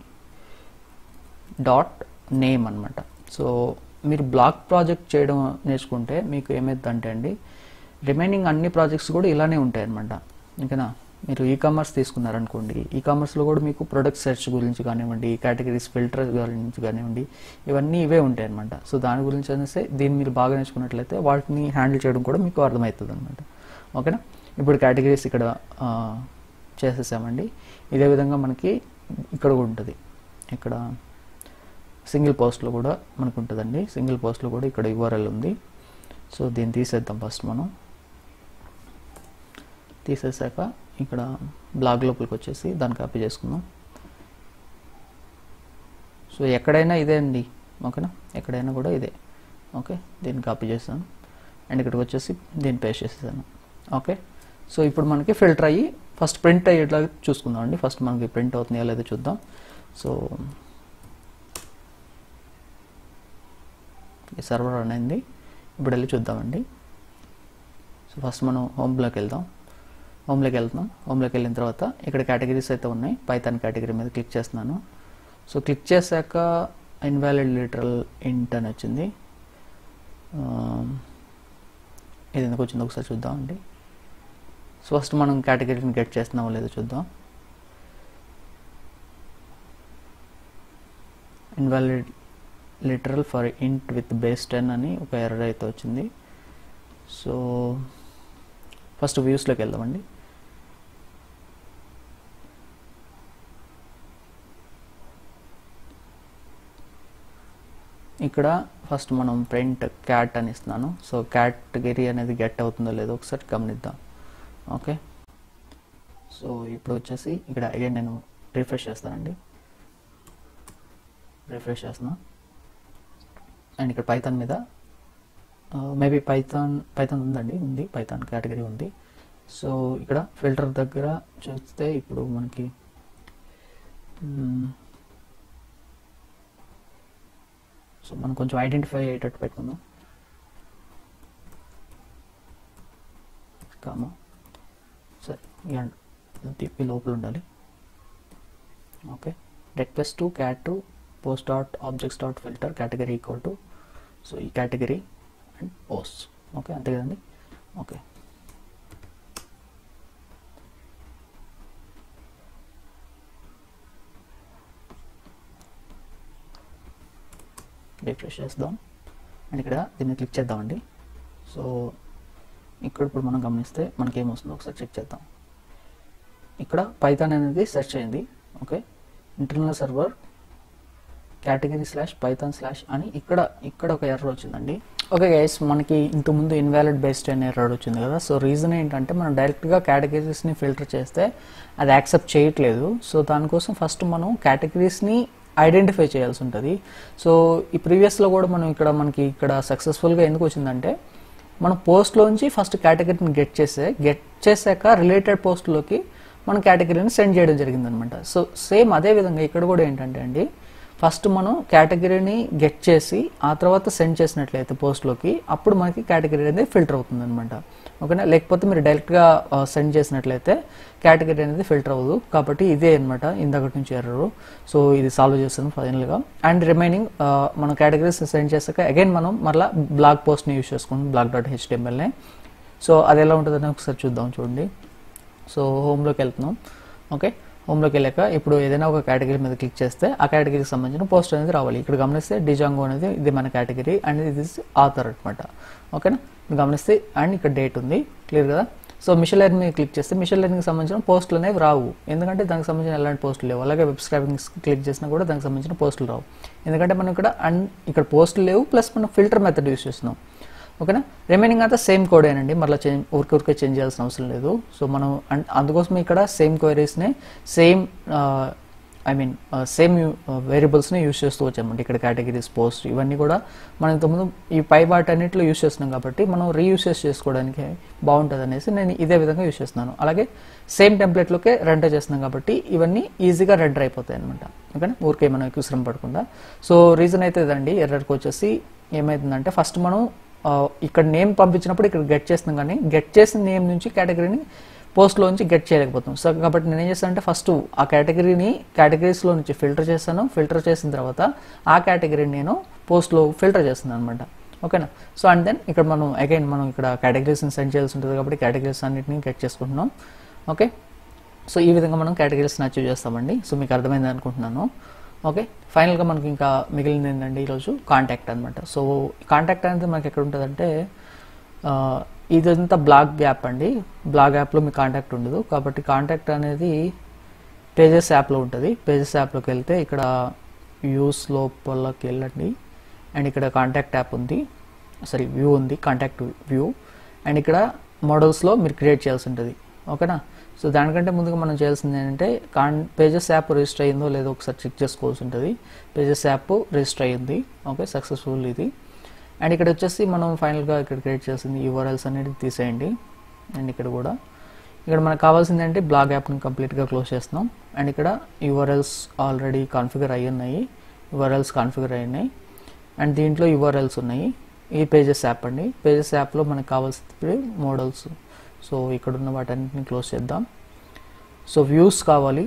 డాట్ నేమ్ అనమాట సో మీరు బ్లాగ్ ప్రాజెక్ట్ చేయడం నేర్చుకుంటే మీకు ఏమైందంటే అండి రిమైనింగ్ అన్ని ప్రాజెక్ట్స్ కూడా ఇలానే ఉంటాయి అనమాట ఓకేనా? మీరు ఈ కామర్స్ తీసుకున్నారనుకోండి ఈ కామర్స్లో కూడా మీకు ప్రొడక్ట్ సెర్చ్ గురించి కానివ్వండి కేటగిరీస్ ఫిల్టర్ గురించి కానివ్వండి ఇవన్నీ ఇవే ఉంటాయి అనమాట సో దాని గురించి అనేసి దీన్ని మీరు బాగా నేర్చుకున్నట్లయితే వాటిని హ్యాండిల్ చేయడం కూడా మీకు అర్థమవుతుంది అనమాట ఓకేనా? ఇప్పుడు కేటగిరీస్ ఇక్కడ చేసేసామండి. ఇదే విధంగా మనకి ఇక్కడ ఉంటుంది. ఇక్కడ సింగిల్ పోస్ట్లో కూడా మనకు ఉంటుందండి. సింగిల్ పోస్ట్లో కూడా ఇక్కడ యూఆర్ఎల్ ఉంది. సో దీన్ని తీసేద్దాం ఫస్ట్ మనం. తీసేసాక ఇక్కడ బ్లాగ్ లోపలికి వచ్చేసి దాన్ని కాపీ చేసుకుందాం. సో ఎక్కడైనా ఇదే అండి ఓకేనా? ఎక్కడైనా కూడా ఇదే. ఓకే దీన్ని కాపీ చేస్తాను అండ్ ఇక్కడికి వచ్చేసి దీన్ని పేస్ట్ చేసేసాను. ఓకే? సో ఇప్పుడు మనకి ఫిల్టర్ అయ్యి ఫస్ట్ ప్రింట్ అయ్యేట్లాగా చూసుకుందాం అండి. ఫస్ట్ మనకి ప్రింట్ అవుతుందో లేదో చూద్దాం. సో ఈ సర్వర్ రన్ అయింది. ఇప్పుడు వెళ్ళి చూద్దామండి. సో ఫస్ట్ మనం హోమ్లోకి వెళ్దాం. హోమ్లోకి వెళ్తున్నాం. హోమ్లోకి వెళ్ళిన తర్వాత ఇక్కడ కేటగిరీస్ అయితే ఉన్నాయి. పైథాన్ కేటగిరీ మీద క్లిక్ చేస్తున్నాను. సో క్లిక్ చేశాక ఇన్వాలిడ్ లిటరల్ ఇంట్ అని వచ్చింది. ఇది ఎందుకు వచ్చిందో ఒకసారి చూద్దామండి సో ఫస్ట్ మనం కేటగిరీని గెట్ చేస్తున్నామో లేదో చూద్దాం. Invalid literal for int with base ten అని ఒక ఎర్రర్ అయితే వచ్చింది. సో ఫస్ట్ వ్యూస్లోకి వెళ్దామండి. ఇక్కడ ఫస్ట్ మనం ప్రింట్ క్యాట్ అని ఇస్తున్నాను. సో క్యాటగిరీ అనేది గెట్ అవుతుందో లేదో ఒకసారి గమనిద్దాం. ఓకే సో ఇప్పుడు వచ్చేసి ఇక్కడ అగైన్ నేను రిఫ్రెష్ చేస్తానండి. రిఫ్రెష్ చేస్తున్నా. అండ్ ఇక్కడ పైథాన్ మీద మేబీ పైథాన్ పైథాన్ ఉందండి ఉంది పైథాన్ కేటగిరీ ఉంది. సో ఇక్కడ ఫిల్టర్ దగ్గర చూస్తే ఇప్పుడు మనకి hmm, సో మనం కొంచెం ఐడెంటిఫై అయ్యేటట్టు పెట్టుకుందాం. కామా సరే ఇక తిప్పి లోపల ఉండాలి. Okay request to cat to post dot objects dot filter category equal to so ఈ కేటగిరీ అండ్ పోస్ట్ ఓకే అంతే కదండి? ఓకే రిఫ్రెష్ చేద్దాం. అండ్ ఇక్కడ దీన్ని క్లిక్ చేద్దామండి. సో ఇక్కడ ఇప్పుడు మనం గమనిస్తే మనకి ఏమొస్తుందో ఒకసారి చెక్ చేద్దాం. ఇక్కడ పైథాన్ అనేది సెర్చ్ అయింది. Okay internal server category slash Python slash అని ఇక్కడ ఇక్కడ ఒక ఎర్రర్ వచ్చిందండి. ఓకే గైస్ మనకి ఇంతకుముందు ఇన్వాలిడ్ బేస్డ్ అనే ఎర్రర్ వచ్చింది కదా. సో రీజన్ ఏంటంటే మనం డైరెక్ట్గా కేటగిరీస్ని ఫిల్టర్ చేస్తే అది యాక్సెప్ట్ చేయట్లేదు. సో దానికోసం ఫస్ట్ మనం కేటగిరీస్ని ఐడెంటిఫై చేయాల్సి ఉంటుంది. సో ఈ ప్రీవియస్లో కూడా మనం ఇక్కడ మనకి ఇక్కడ సక్సెస్ఫుల్గా ఎందుకు వచ్చిందంటే మనం పోస్ట్లోంచి ఫస్ట్ కేటగిరీని గెట్ చేసే గెట్ చేశాక రిలేటెడ్ పోస్ట్లోకి మన కేటగిరీని సెండ్ చేయడం జరిగిందనమాట. సో సేమ్ అదే విధంగా ఇక్కడ కూడా ఏంటంటే అండి ఫస్ట్ మనం కేటగిరీని గెట్ చేసి ఆ తర్వాత సెండ్ చేసినట్లయితే పోస్ట్లోకి అప్పుడు మనకి కేటగిరీ అనేది ఫిల్టర్ అవుతుంది అనమాట ఓకేనా? లేకపోతే మీరు డైరెక్ట్గా సెండ్ చేసినట్లయితే కేటగిరీ అనేది ఫిల్టర్ అవ్వదు. కాబట్టి ఇదే అనమాట ఇందాకటి నుంచి ఎర్రరు. సో ఇది సాల్వ్ చేస్తాను ఫైనల్గా. అండ్ రిమైనింగ్ మనం కేటగిరీస్ సెండ్ చేశాక అగైన్ మనం మళ్ళీ బ్లాగ్ పోస్ట్ని యూజ్ చేసుకుంటాం బ్లాగ్ డాట్ హెచ్డిఎంఎల్ని సో అది ఎలా ఉంటుందని ఒకసారి చూద్దాం చూడండి. సో హోమ్లోకి వెళ్తున్నాం. ఓకే? హోమ్లోకి వెళ్ళాక ఇప్పుడు ఏదైనా ఒక కేటగిరీ మీద క్లిక్ చేస్తే ఆ కేటగిరీకి సంబంధించిన పోస్ట్ అనేది రావాలి. ఇక్కడ గమనిస్తే డిజాంగో అనేది ఇది మన కేటగిరీ అండ్ ఇది ఆథర్ అనమాట ఓకేనా? గమనిస్తే అండ్ ఇక్కడ డేట్ ఉంది. క్లియర్ కదా? సో మిషన్ లెర్నింగ్ మీద క్లిక్ చేస్తే మిషన్ లెర్నింగ్ సంబంధించిన పోస్టులు అనేవి రావు. ఎందుకంటే దానికి సంబంధించిన ఎలాంటి పోస్టులు లేవు. అలాగే వెబ్ స్క్రైబింగ్స్ క్లిక్ చేసినా కూడా దానికి సంబంధించిన పోస్టులు రావు. ఎందుకంటే మనం ఇక్కడ అండ్ ఇక్కడ పోస్టులు లేవు ప్లస్ మనం ఫిల్టర్ మెథడ్ యూస్ చేస్తున్నాం. ఓకేనా? రిమైనింగ్ అంతా సేమ్ కోడేనండి మళ్ళీ చేంజ్ ఊరికి ఊరికే చేంజ్ చేయాల్సిన అవసరం లేదు. సో మనం అందుకోసం ఇక్కడ సేమ్ క్వైరీస్ని సేమ్ ఐ మీన్ సేమ్ వేరియబుల్స్ని యూస్ చేస్తూ వచ్చామండి. ఇక్కడ కేటగిరీస్ పోస్ట్ ఇవన్నీ కూడా మనం ఇంతకుముందు ఈ పై వాటి అన్నింటిలో యూస్ చేస్తున్నాం కాబట్టి మనం రీయూసెస్ చేసుకోవడానికి బాగుంటుంది అనేసి నేను ఇదే విధంగా యూస్ చేస్తున్నాను. అలాగే సేమ్ టెంప్లెట్లోకే రెండర్ చేస్తున్నాం కాబట్టి ఇవన్నీ ఈజీగా రెండర్ అయిపోతాయి అనమాట ఓకేనా? ఊరికే మనం ఎక్కువ శ్రమ పడకుండా. సో రీజన్ అయితే ఇదండి. ఎర్రర్కి వచ్చేసి ఏమైతుందంటే ఫస్ట్ మనం ఇక్కడ నేమ్ పంపించినప్పుడు ఇక్కడ గెట్ చేస్తున్నాం కానీ గెట్ చేసిన నేమ్ నుంచి కేటగిరీని పోస్ట్లో నుంచి గెట్ చేయలేకపోతాం సో కాబట్టి నేను ఏం చేస్తానంటే ఫస్ట్ ఆ కేటగిరీని కేటగిరీస్లో నుంచి ఫిల్టర్ చేస్తాను. ఫిల్టర్ చేసిన తర్వాత ఆ కేటగిరీని నేను పోస్ట్లో ఫిల్టర్ చేస్తున్నాను అనమాట ఓకేనా సో అండ్ దెన్ ఇక్కడ మనం అగైన్ మనం ఇక్కడ కేటగిరీస్ని సెండ్ చేయాల్సి ఉంటుంది కాబట్టి కేటగిరీస్ అన్నింటిని గెట్ చేసుకుంటున్నాం. ఓకే సో ఈ విధంగా మనం కేటగిరీస్ని అచీవ్ చేస్తామండి. సో మీకు అర్థమైంది అనుకుంటున్నాను. ఓకే? ఫైనల్గా మనకి ఇంకా మిగిలింది ఏంటంటే ఈరోజు కాంటాక్ట్ అనమాట సో కాంటాక్ట్ అనేది మనకి ఎక్కడ ఉంటుందంటే ఆ, ఇదంతా బ్లాగ్ యాప్ అండి. బ్లాగ్ యాప్లో మీ కాంటాక్ట్ ఉండదు. కాబట్టి కాంటాక్ట్ అనేది పేజెస్ యాప్లో ఉంటుంది. పేజెస్ యాప్లోకి వెళ్తే ఇక్కడ వ్యూస్ లోపలకి వెళ్ళండి. అండ్ ఇక్కడ కాంటాక్ట్ యాప్ ఉంది. సారీ వ్యూ ఉంది. Contact view. అండ్ ఇక్కడ మోడల్స్లో మీరు క్రియేట్ చేయాల్సి ఉంటుంది. ఓకేనా? సో దానికంటే ముందుగా మనం చేయాల్సింది ఏంటంటే కాన్ పేజెస్ యాప్ రిజిస్టర్ అయ్యిందో లేదో ఒకసారి చెక్ చేసుకోవాల్సి ఉంటుంది. పేజెస్ యాప్ రిజిస్టర్ అయ్యింది. ఓకే సక్సెస్ఫుల్ ఇది. అండ్ ఇక్కడ వచ్చేసి మనం ఫైనల్గా ఇక్కడ క్రియేట్ చేసింది యూఆర్ఎల్స్ అనేది తీసేయండి. అండ్ ఇక్కడ కూడా. ఇక్కడ మనకు కావాల్సింది అంటే బ్లాగ్ యాప్ని కంప్లీట్గా క్లోజ్ చేస్తున్నాం. అండ్ ఇక్కడ యూఆర్ఎల్స్ ఆల్రెడీ కాన్ఫిగర్ అయ్యి ఉన్నాయి. యూఆర్ఎల్స్ కాన్ఫిగర్ అయి ఉన్నాయి. అండ్ దీంట్లో యూఆర్ఎల్స్ ఉన్నాయి. ఈ పేజెస్ యాప్ అండి. పేజెస్ యాప్లో మనకు కావాల్సింది మోడల్స్ సో ఇక్కడ ఉన్న వాటన్నిటిని క్లోజ్ చేద్దాం. సో వ్యూస్ కావాలి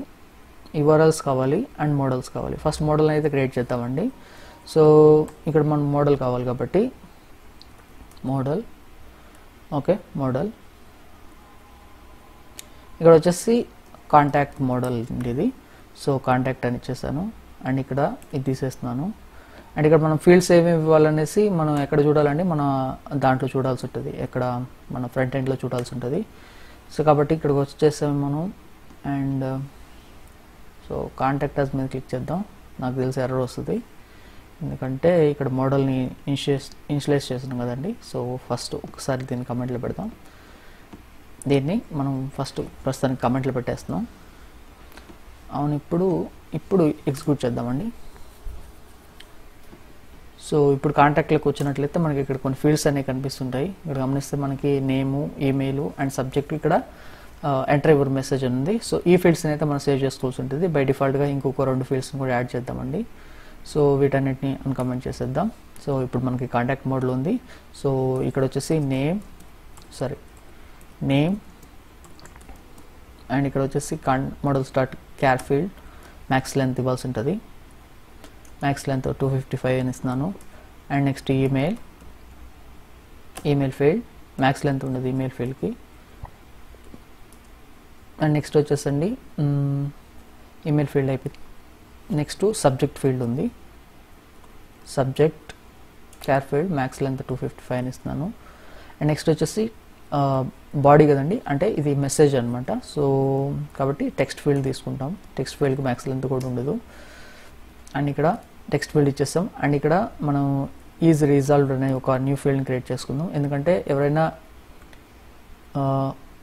యూఆర్ఎల్స్ కావాలి అండ్ మోడల్స్ కావాలి. ఫస్ట్ మోడల్ అయితే క్రియేట్ చేద్దామండి. సో ఇక్కడ మనం మోడల్ కావాలి కాబట్టి మోడల్ ఓకే మోడల్ ఇక్కడ వచ్చేసి కాంటాక్ట్ మోడల్ ఇది. సో కాంటాక్ట్ అని ఇచ్చేసాను. అండ్ ఇక్కడ ఇది తీసేస్తున్నాను. అండ్ ఇక్కడ మనం ఫీల్డ్స్ ఏమేమి ఇవ్వాలనేసి మనం ఎక్కడ చూడాలండి? మన దాంట్లో చూడాల్సి ఉంటుంది. ఎక్కడ మన ఫ్రంట్ ఎండ్లో చూడాల్సి ఉంటుంది. సో కాబట్టి ఇక్కడికి వచ్చేసాము మనం. అండ్ సో కాంటాక్టర్స్ మీద క్లిక్ చేద్దాం. నాకు తెలిసి ఎర్రర్ వస్తుంది. ఎందుకంటే ఇక్కడ మోడల్ని ఇన్షియస్ ఇన్షియలైజ్ చేస్తున్నాం కదండి. సో ఫస్ట్ ఒకసారి దీన్ని కమెంట్లో పెడతాం దీన్ని మనం ఫస్ట్ ప్రస్తుతానికి కమెంట్లో పెట్టేస్తున్నాం. అవును ఇప్పుడు ఇప్పుడు ఎగ్జిక్యూట్ చేద్దామండి. సో ఇప్పుడు కాంటాక్ట్లోకి వచ్చినట్లయితే మనకి ఇక్కడ కొన్ని ఫీల్డ్స్ అనేవి కనిపిస్తుంటాయి. ఇక్కడ గమనిస్తే మనకి నేము ఈమెయిల్ అండ్ సబ్జెక్ట్ ఇక్కడ ఎంటర్ మెసేజ్ ఉంది. సో ఈ ఫీల్డ్స్ని అయితే మనం సేవ్ చేసుకోవాల్సి ఉంటుంది. బై డిఫాల్ట్గా ఇంకొక రెండు ఫీల్డ్స్ని కూడా యాడ్ చేద్దామండి. సో వీటన్నిటిని అన్కమెంట్ చేసేద్దాం. సో ఇప్పుడు మనకి కాంటాక్ట్ మోడ్లో ఉంది. సో ఇక్కడ వచ్చేసి నేమ్ సారీ నేమ్ అండ్ ఇక్కడ వచ్చేసి కాన్ model start char field max length ఇవ్వాల్సి ఉంటుంది. Max length two fifty five అని ఇస్తున్నాను. And next email email field max length ఉండదు ఈమెయిల్ ఫీల్డ్కి అండ్ నెక్స్ట్ వచ్చేసండి. ఈమెయిల్ ఫీల్డ్ అయిపోయింది నెక్స్ట్ సబ్జెక్ట్ ఫీల్డ్ ఉంది. Subject char field max length two fifty five అని ఇస్తున్నాను. అండ్ నెక్స్ట్ వచ్చేసి బాడీ కదండి. అంటే ఇది మెసేజ్ అనమాట సో కాబట్టి టెక్స్ట్ ఫీల్డ్ తీసుకుంటాం. టెక్స్ట్ ఫీల్డ్కి మ్యాక్స్ లెంత్ కూడా ఉండదు. అండ్ ఇక్కడ టెక్స్ట్ ఫీల్డ్ ఇచ్చేస్తాం. అండ్ ఇక్కడ మనం ఈజ్ రిజాల్వ్డ్ అనే ఒక న్యూ ఫీల్డ్ని క్రియేట్ చేసుకుందాం. ఎందుకంటే ఎవరైనా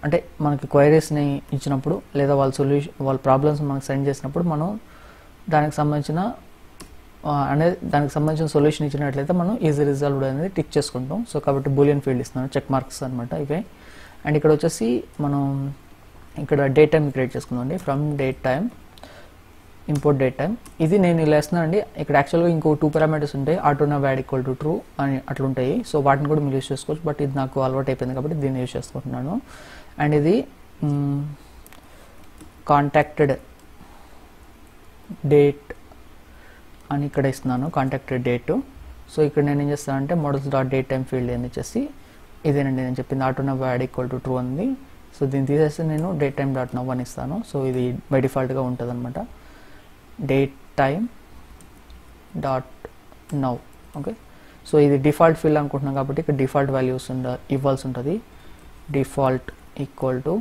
అంటే మనకి క్వైరీస్ని ఇచ్చినప్పుడు లేదా వాళ్ళ సొల్యూషన్ వాళ్ళ ప్రాబ్లమ్స్ మనకు సెండ్ చేసినప్పుడు మనం దానికి సంబంధించిన అనేది దానికి సంబంధించిన సొల్యూషన్ ఇచ్చినట్లయితే మనం ఈజీ రిజాల్వ్డ్ అనేది టిక్ చేసుకుంటాం. సో కాబట్టి బూలియన్ ఫీల్డ్ ఇస్తున్నాను. చెక్ మార్క్స్ అనమాట ఇవే. అండ్ ఇక్కడ వచ్చేసి మనం ఇక్కడ డేట్ టైం క్రియేట్ చేసుకుందాం అండి. From date time import date time ఇది నేను ఇలా వేస్తున్నాను అండి ఇక్కడ యాక్చువల్గా ఇంకో టూ పారామీటర్స్ ఉంటాయి. Auto now add equal to true అని అట్లుంటాయి. సో వాటిని కూడా మీరు యూస్ చేసుకోవచ్చు. బట్ ఇది నాకు అలవాటు అయిపోయింది కాబట్టి దీన్ని యూస్ చేసుకుంటున్నాను. అండ్ ఇది కాంటాక్టెడ్ డేట్ అని ఇక్కడ ఇస్తున్నాను. కాంటాక్టెడ్ డేట్ సో ఇక్కడ నేను ఏం చేస్తానంటే models dot date time field అని వచ్చేసి ఇదేనండి. నేను చెప్పింది auto now add equal to true ఉంది సో దీన్ని తీసేసి నేను డేట్ టైం డాట్ నవ్ అని ఇస్తాను. సో ఇది బై డిఫాల్ట్గా ఉంటుంది అనమాట date time dot now okay so ఇది డిఫాల్ట్ ఫీల్డ్ అనుకుంటున్నాం కాబట్టి ఇక్కడ డిఫాల్ట్ వాల్యూస్ ఉండ ఇవ్వాల్సి ఉంటుంది. Default equal to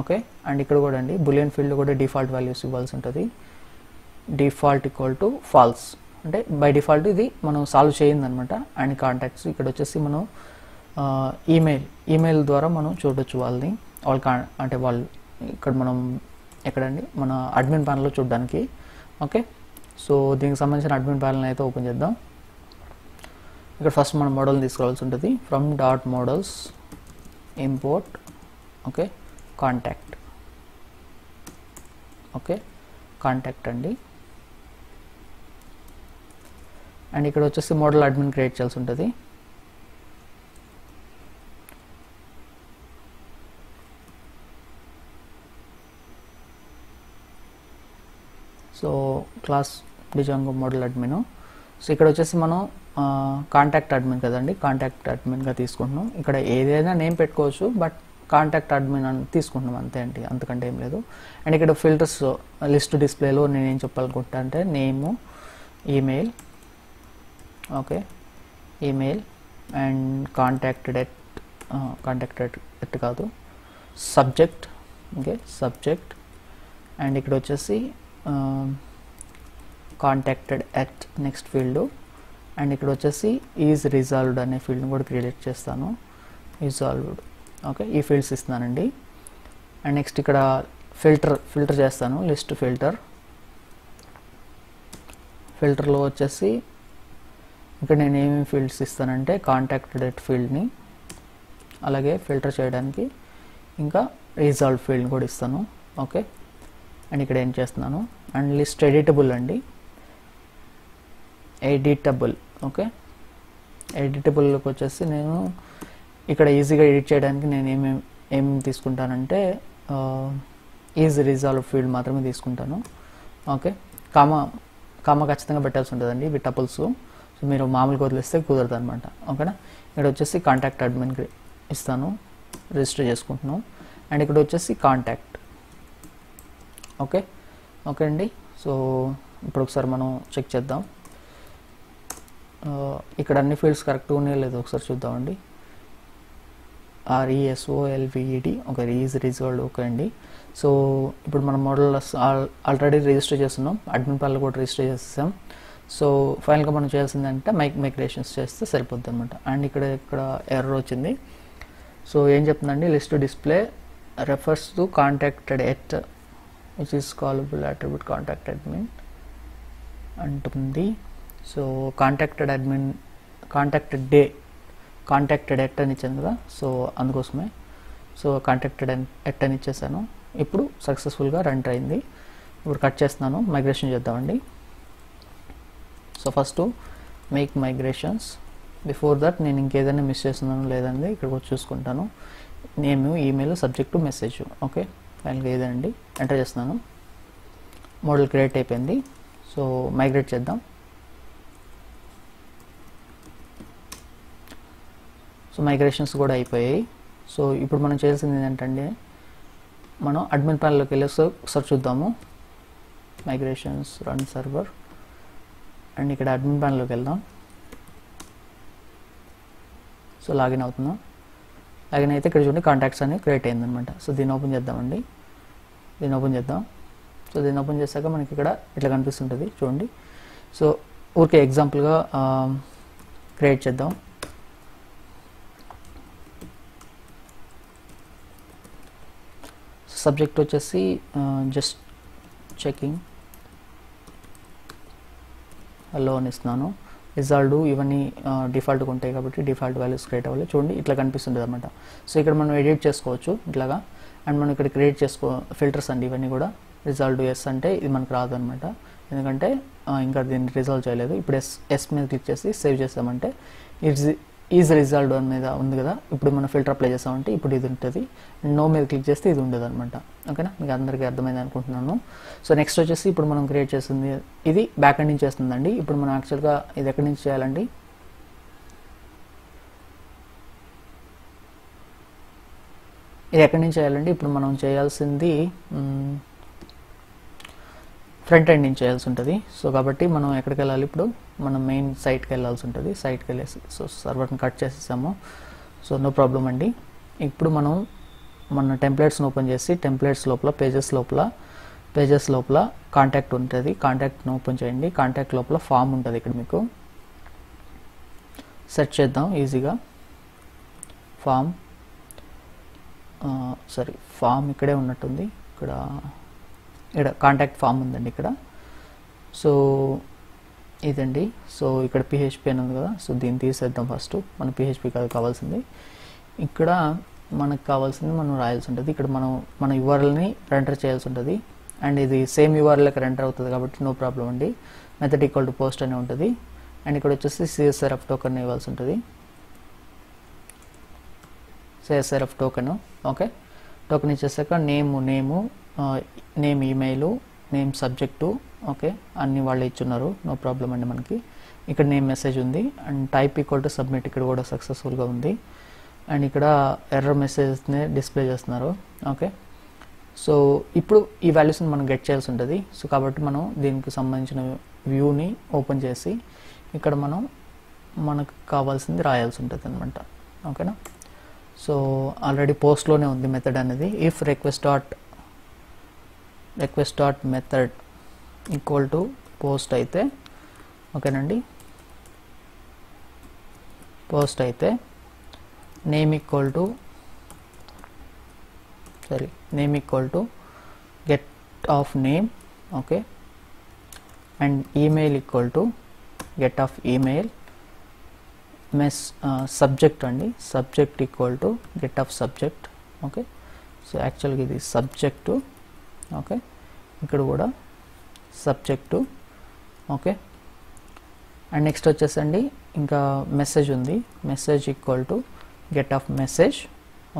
okay and ఇక్కడ కూడా అండి బులియన్ ఫీల్డ్ కూడా డిఫాల్ట్ వాల్యూస్ ఇవ్వాల్సి ఉంటుంది. డిఫాల్ట్ ఈక్వల్ టు ఫాల్స్ అంటే బై డిఫాల్ట్ ఇది మనం సాల్వ్ చేయిందనమాట. అండ్ కాంటాక్ట్స్ ఇక్కడ వచ్చేసి మనం ఈమెయిల్ ఈమెయిల్ ద్వారా మనం చూడొచ్చు వాళ్ళని. వాళ్ళ కా అంటే వాళ్ళు ఇక్కడ మనం ఎక్కడండి? మన అడ్మిన్ ప్యానల్లో చూడడానికి. ఓకే? సో దీనికి సంబంధించిన అడ్మిన్ ప్యానల్ అయితే ఓపెన్ చేద్దాం. ఇక్కడ ఫస్ట్ మనం మోడల్ తీసుకోవాల్సి ఉంటుంది. From dot models import okay? Contact. Okay? Contact అండి. అండ్ ఇక్కడ వచ్చేసి మోడల్ అడ్మిన్ క్రియేట్ చేయాల్సి ఉంటుంది. So class Django model admin. So ఇక్కడ వచ్చేసి మనం కాంటాక్ట్ అడ్మిన్ కదండి కాంటాక్ట్ అడ్మిన్గా తీసుకుంటున్నాం. ఇక్కడ ఏదైనా నేమ్ పెట్టుకోవచ్చు బట్ కాంటాక్ట్ అడ్మిన్ అని తీసుకుంటున్నాం అంతే అండి అంతకంటే ఏం లేదు. అండ్ ఇక్కడ ఫిల్టర్స్ లిస్ట్ డిస్ప్లేలో నేను ఏం చెప్పాలనుకుంటా అంటే name email okay email and contacted at contacted at కాదు. సబ్జెక్ట్ ఓకే సబ్జెక్ట్ అండ్ ఇక్కడ వచ్చేసి contacted at next field and ఇక్కడ వచ్చేసి ఈజ్ రిజాల్వ్డ్ అనే ఫీల్డ్ని కూడా క్రియేట్ చేస్తాను. రిజాల్వ్డ్ ఓకే ఈ ఫీల్డ్స్ ఇస్తున్నానండి. అండ్ నెక్స్ట్ ఇక్కడ ఫిల్టర్ ఫిల్టర్ చేస్తాను. లిస్ట్ ఫిల్టర్ ఫిల్టర్లో వచ్చేసి ఇక్కడ నేను ఏమేమి ఫీల్డ్స్ ఇస్తానంటే కాంటాక్టెడ్ ఎట్ ఫీల్డ్ని అలాగే ఫిల్టర్ చేయడానికి ఇంకా రిజాల్వ్ ఫీల్డ్ కూడా ఇస్తాను. ఓకే అండ్ ఇక్కడ ఏం చేస్తున్నాను? అండ్ లిస్ట్ ఎడిటబుల్ అండి. Editable okay? ఎడిటబుల్లోకి వచ్చేసి నేను ఇక్కడ ఈజీగా ఎడిట్ చేయడానికి నేను ఏమేమి ఏం తీసుకుంటానంటే ఈజీ రిజాల్వ్ ఫీల్డ్ మాత్రమే తీసుకుంటాను ఓకే? కామ కామ ఖచ్చితంగా పెట్టాల్సి ఉంటుందండి ఇవి టపుల్స్. సో మీరు మామూలుగా వదిలేస్తే కుదరదు అనమాట ఓకేనా? ఇక్కడ వచ్చేసి కాంటాక్ట్ అడ్మిన్ ఇస్తాను రిజిస్టర్ చేసుకుంటున్నాను. అండ్ ఇక్కడ వచ్చేసి కాంటాక్ట్. ఓకే? ఓకే అండి. సో ఇప్పుడు ఒకసారి మనం చెక్ చేద్దాం. ఇక్కడ అన్ని ఫీల్డ్స్ కరెక్ట్గా ఉన్నాయో లేదో ఒకసారి చూద్దామండి. ఆర్ఈఎస్ఓఎల్విఈడి ఒక రీజ్ రిజల్ట్ ఓకే అండి. సో ఇప్పుడు మనం మోడల్ ఆల్రెడీ రిజిస్టర్ చేస్తున్నాం. అడ్మిన్ పనులు కూడా రిజిస్టర్ చేసేసాం. సో ఫైనల్గా మనం చేయాల్సిందంటే మైక్ మైగ్రేషన్స్ చేస్తే సరిపోద్ది అనమాట అండ్ ఇక్కడ ఇక్కడ ఎర్రర్ వచ్చింది. సో ఏం చెప్తుందండి? List display refers to contacted at which is callable attribute contact admin అంటుంది. So contacted admin contacted day contacted at అని ఇచ్చాను కదా సో అందుకోసమే. సో కాంటాక్టెడ్ ఎట్ అని ఇచ్చేసాను ఇప్పుడు సక్సెస్ఫుల్గా రన్ అయింది. ఇప్పుడు కట్ చేస్తున్నాను. మైగ్రేషన్ చేద్దామండి. So first make migrations before that నేను ఇంకేదైనా మిస్ చేస్తున్నాను లేదండి ఇక్కడికి వచ్చి చూసుకుంటాను. నేను ఈమెయిల్ సబ్జెక్టు మెసేజ్ ఓకే ఫైనల్గా ఏదండి ఎంటర్ చేస్తున్నాను. మోడల్ క్రియేట్ అయిపోయింది. సో మైగ్రేట్ చేద్దాం. సో మైగ్రేషన్స్ కూడా అయిపోయాయి. సో ఇప్పుడు మనం చేయాల్సింది ఏంటంటే మనం అడ్మిన్ ప్యానల్లోకి వెళ్ళి ఒకసారి చూద్దాము. మైగ్రేషన్స్ రన్ సర్వర్ అండ్ ఇక్కడ అడ్మిన్ ప్యానల్లోకి వెళ్దాం. సో లాగిన్ అవుతున్నాం. అలాగే అయితే ఇక్కడ చూడండి కాంటాక్ట్స్ అని క్రియేట్ అయిందనమాట సో దీన్ని ఓపెన్ చేద్దామండి. దీన్ని ఓపెన్ చేద్దాం. సో దీన్ని ఓపెన్ చేశాక మనకి ఇక్కడ ఇట్లా కనిపిస్తుంటుంది చూడండి. సో ఊరికే ఎగ్జాంపుల్గా క్రియేట్ చేద్దాం. సబ్జెక్ట్ వచ్చేసి జస్ట్ చెకింగ్ హలో అని ఇస్తున్నాను. రిజల్ట్ ఇవన్నీ డిఫాల్ట్గా ఉంటాయి కాబట్టి డిఫాల్ట్ వాల్యూస్ క్రియేట్ అవ్వాలి చూడండి ఇట్లా కనిపిస్తుంది అనమాట సో ఇక్కడ మనం ఎడిట్ చేసుకోవచ్చు ఇట్లాగా. అండ్ మనం ఇక్కడ క్రియేట్ చేసుకో ఫిల్టర్స్ అండి ఇవన్నీ కూడా. రిజల్ట్ ఎస్ అంటే ఇది మనకు రాదు అనమాట ఎందుకంటే ఇంకా దీన్ని రిజాల్వ్ చేయలేదు. ఇప్పుడు ఎస్ ఎస్ మీద క్లిక్ చేసి సేవ్ చేసామంటే ఈజ్ ఈజ్ రిజల్ట్ మీద ఉంది కదా? ఇప్పుడు మనం ఫిల్టర్ అప్లై చేసామంటే ఇప్పుడు ఇది ఉంటుంది. నో మీద క్లిక్ చేస్తే ఇది ఉండదు అనమాట ఓకేనా? మీకు అందరికీ అర్థమైంది అనుకుంటున్నాను. సో నెక్స్ట్ వచ్చేసి ఇప్పుడు మనం క్రియేట్ చేస్తుంది ఇది బ్యాక్ ఎండ్ నుంచి చేస్తుందండి. ఇప్పుడు మనం యాక్చువల్గా ఇది ఎక్కడి నుంచి చేయాలండి? ఇది ఎక్కడి నుంచి చేయాలండి? ఇప్పుడు మనం చేయాల్సింది ఫ్రంట్ ఎండ్ నుంచి చేయాల్సి ఉంటుంది. సో కాబట్టి మనం ఎక్కడికి వెళ్ళాలి ఇప్పుడు? మనం మెయిన్ సైట్కి వెళ్ళాల్సి ఉంటుంది. సైట్కి వెళ్ళేసి సో సర్వర్ని కట్ చేసేసాము. సో నో ప్రాబ్లం అండి. ఇప్పుడు మనం మన టెంప్లెట్స్ని ఓపెన్ చేసి టెంప్లెట్స్ లోపల పేజెస్ లోపల పేజెస్ లోపల కాంటాక్ట్ ఉంటుంది. కాంటాక్ట్ని ఓపెన్ చేయండి. కాంటాక్ట్ లోపల ఫామ్ ఉంటుంది ఇక్కడ మీకు. సెర్చ్ చేద్దాం ఈజీగా ఫామ్ సారీ ఫామ్ ఇక్కడే ఉన్నట్టుంది. ఇక్కడ ఇక్కడ కాంటాక్ట్ ఫామ్ ఉందండి ఇక్కడ. సో ఇదండి. సో ఇక్కడ పిహెచ్పి అని ఉంది కదా. సో దీన్ని తీసేద్దాం ఫస్ట్ మన పిహెచ్పి కాదు కావాల్సింది. ఇక్కడ మనకు కావాల్సింది మనం రాయాల్సి ఉంటుంది. ఇక్కడ మనం మన యూఆర్ఎల్ని రెంటర్ చేయాల్సి ఉంటుంది. అండ్ ఇది సేమ్ యూఆర్ఎల్కి రెంటర్ అవుతుంది కాబట్టి నో ప్రాబ్లం అండి. మెథడ్ ఈక్వల్ టు పోస్ట్ అని ఉంటుంది. అండ్ ఇక్కడ వచ్చేసి సిఎస్ఆర్ఎఫ్ టోకెన్ ఇవ్వాల్సి ఉంటుంది. CSRF token okay. Token ఇచ్చేసాక name name name email name subject okay అన్ని వాళ్ళు ఇచ్చున్నారు. నో ప్రాబ్లం అండి మనకి. ఇక్కడ నేమ్ మెసేజ్ ఉంది. And type equal to submit ఇక్కడ కూడా సక్సెస్ఫుల్గా ఉంది. అండ్ ఇక్కడ ఎర్రర్ మెసేజ్ని డిస్ప్లే చేస్తున్నారు. ఓకే సో ఇప్పుడు ఈ వాల్యూస్ని మనం గెట్ చేయాల్సి ఉంటుంది. సో కాబట్టి మనం దీనికి సంబంధించిన వ్యూని ఓపెన్ చేసి ఇక్కడ మనం మనకు కావాల్సింది రాయాల్సి ఉంటుంది అనమాట ఓకేనా సో ఆల్రెడీ పోస్ట్లోనే ఉంది మెథడ్ అనేది. If request dot request dot method equal to post అయితే ఓకేనండి? పోస్ట్ అయితే name equal to sorry name equal to get of name okay? And email equal to get of email mess subject అండి. Subject equal to get of subject okay? So యాక్చువల్గా ఇది subject okay? ఇక్కడ కూడా subject okay and next వచ్చేసండి. ఇంకా message ఉంది. Message equal to get of message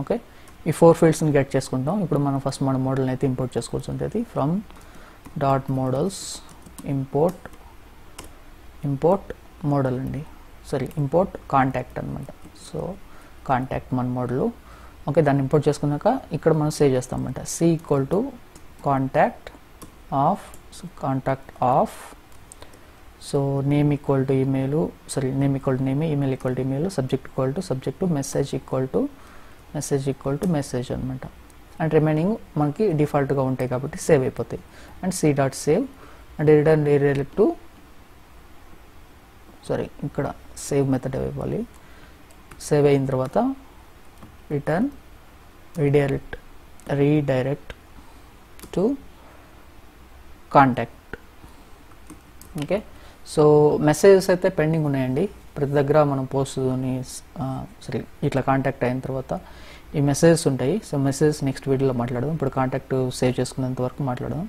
okay ఈ four ఫీల్డ్స్ని గెట్ చేసుకుంటాం. ఇప్పుడు మనం ఫస్ట్ మన మోడల్ని అయితే ఇంపోర్ట్ చేసుకోవాల్సి ఉంటుంది. From dot models import import model అండి. సారీ ఇంపోర్ట్ కాంటాక్ట్ అనమాట సో కాంటాక్ట్ మన మోడల్ ఓకే దాన్ని ఇంపోర్ట్ చేసుకున్నాక ఇక్కడ మనం సేవ్ చేస్తాం అనమాట C equal to contact of so contact of so name equal to email sorry name equal to name email equal to email subject equal to subject message equal to message equal to message అనమాట and remaining మనకి డిఫాల్ట్గా ఉంటాయి కాబట్టి save అయిపోతాయి. And C dot save and return redirect to sorry ఇక్కడ save method ఇవ్వాలి. Save అయిన తర్వాత return redirect redirect to contact okay so messages అయితే పెండింగ్ ఉన్నాయండి. ప్రతి దగ్గర మనం పోస్ట్ని సరే ఇట్లా కాంటాక్ట్ అయిన తర్వాత ఈ మెసేజెస్ ఉంటాయి. సో మెసేజెస్ నెక్స్ట్ వీడియోలో మాట్లాడదాం. ఇప్పుడు కాంటాక్ట్ సేవ్ చేసుకునేంత వరకు మాట్లాడదాం.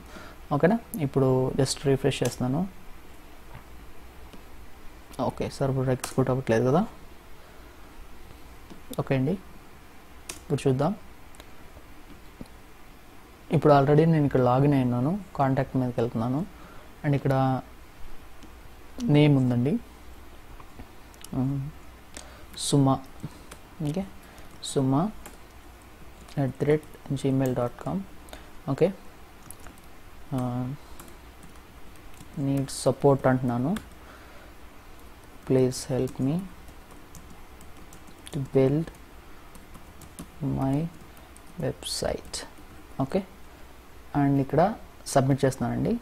ఓకేనా ఇప్పుడు జస్ట్ రిఫ్రెష్ చేస్తున్నాను. ఓకే సార్ ఇప్పుడు ఎక్స్క్యూట్ అవ్వట్లేదు కదా? ఓకే అండి. ఇప్పుడు చూద్దాం. ఇప్పుడు ఆల్రెడీ నేను ఇక్కడ లాగిన్ అయినాను కాంటాక్ట్ మీదకి వెళ్తున్నాను. అండ్ ఇక్కడ నేమ్ ఉందండి. Suma. Okay Suma at the rate Gmail dot com okay need support అంటున్నాను. Please help me to build my website okay and ఇక్కడ సబ్మిట్ చేస్తున్నానండి.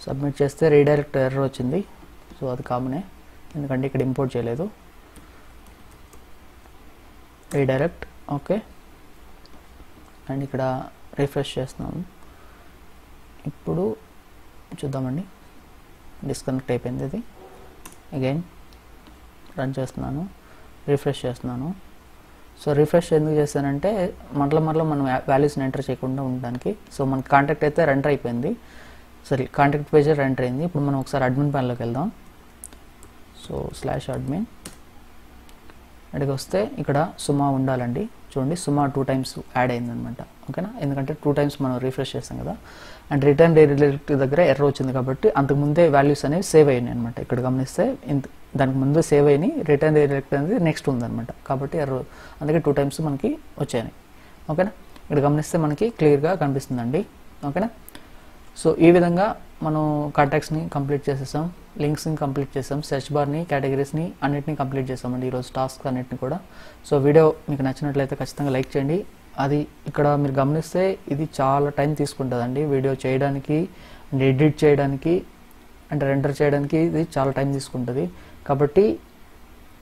సబ్మిట్ చేస్తే రీడైరెక్ట్ ఎర్రర్ వచ్చింది. సో అది కామనే. ఎందుకంటే ఇక్కడ ఇంపోర్ట్ చేయలేదు. Redirect okay. అండ్ ఇక్కడ రిఫ్రెష్ చేస్తున్నాము ఇప్పుడు చూద్దామండి. డిస్కనెక్ట్ అయిపోయింది ఇది. అగైన్ రన్ చేస్తున్నాను. రిఫ్రెష్ చేస్తున్నాను. సో రిఫ్రెష్ ఎందుకు చేస్తానంటే మరల మరల మనం వాల్యూస్ని ఎంటర్ చేయకుండా ఉండడానికి. సో మన కాంటాక్ట్ అయితే ఎంటర్ అయిపోయింది. సరే కాంటాక్ట్ పేజ్ ఎంటర్ అయింది. ఇప్పుడు మనం ఒకసారి అడ్మిన్ ప్యాన్లోకి వెళ్దాం. సో స్లాష్ అడ్మిన్ అడిగి వస్తే ఇక్కడ సుమా ఉండాలండి. చూడండి సుమా టూ టైమ్స్ యాడ్ అయిందనమాట. ఓకేనా? ఎందుకంటే టూ టైమ్స్ మనం రిఫ్రెష్ చేస్తాం కదా. అండ్ రిటర్న్ రిలేట్ దగ్గర ఎర్ర వచ్చింది కాబట్టి అంతకుముందే వాల్యూస్ అనేవి సేవ్ అయినాయి అనమాట ఇక్కడ గమనిస్తే ఇంత దానికి ముందు సేవ్ అయినాయి రిటర్న్ రిలేట్ అనేది నెక్స్ట్ ఉందన్నమాట. కాబట్టి ఎర్ర అందుకే టూ టైమ్స్ మనకి వచ్చాయి. ఓకేనా? ఇక్కడ గమనిస్తే మనకి క్లియర్గా కనిపిస్తుందండి. ఓకేనా? సో ఈ విధంగా మనం కాంటాక్ట్స్ని కంప్లీట్ చేసేసాం లింక్స్ని కంప్లీట్ చేసాం సెర్చ్ బార్ని కేటగిరీస్ని అన్నిటిని కంప్లీట్ చేసామండి ఈరోజు టాస్క్ అన్నిటిని కూడా. సో వీడియో మీకు నచ్చినట్లయితే ఖచ్చితంగా లైక్ చేయండి. అది ఇక్కడ మీరు గమనిస్తే ఇది చాలా టైం తీసుకుంటుందండి. వీడియో చేయడానికి అండ్ ఎడిట్ చేయడానికి అండ్ రెండర్ చేయడానికి ఇది చాలా టైం తీసుకుంటుంది. కాబట్టి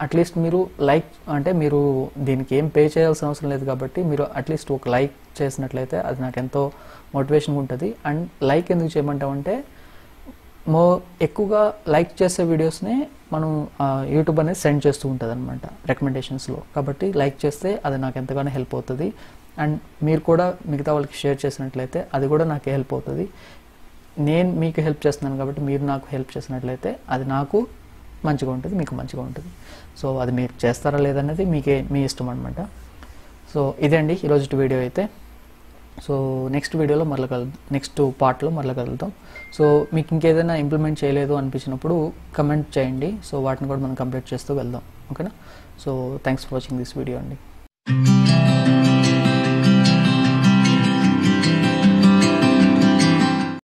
అట్లీస్ట్ మీరు లైక్ అంటే మీరు దీనికి ఏం పే చేయాల్సిన అవసరం లేదు కాబట్టి మీరు అట్లీస్ట్ ఒక లైక్ చేసినట్లయితే అది నాకు ఎంతో మోటివేషన్గా ఉంటుంది. అండ్ లైక్ ఎందుకు చేయమంటామంటే మో ఎక్కువగా లైక్ చేసే వీడియోస్ని మనం యూట్యూబ్ అనేది సెండ్ చేస్తూ ఉంటుంది అనమాట రికమెండేషన్స్లో. కాబట్టి లైక్ చేస్తే అది నాకు ఎంతగానో హెల్ప్ అవుతుంది. అండ్ మీరు కూడా మిగతా వాళ్ళకి షేర్ చేసినట్లయితే అది కూడా నాకు హెల్ప్ అవుతుంది. నేను మీకు హెల్ప్ చేస్తున్నాను కాబట్టి మీరు నాకు హెల్ప్ చేసినట్లయితే అది నాకు మంచిగా ఉంటుంది మీకు మంచిగా ఉంటుంది. సో అది మీరు చేస్తారా లేదనేది మీకే మీ ఇష్టం అనమాట సో ఇదే అండి ఈరోజు వీడియో అయితే. సో నెక్స్ట్ వీడియోలో మరల కలు నెక్స్ట్ పార్ట్లో మరల కలుద్దాం. సో మీకు ఇంకేదైనా ఇంప్లిమెంట్ చేయలేదు అనిపించినప్పుడు కమెంట్ చేయండి. సో వాటిని కూడా మనం కంప్లీట్ చేస్తూ వెళ్దాం. ఓకేనా? So thanks for watching this video అండి.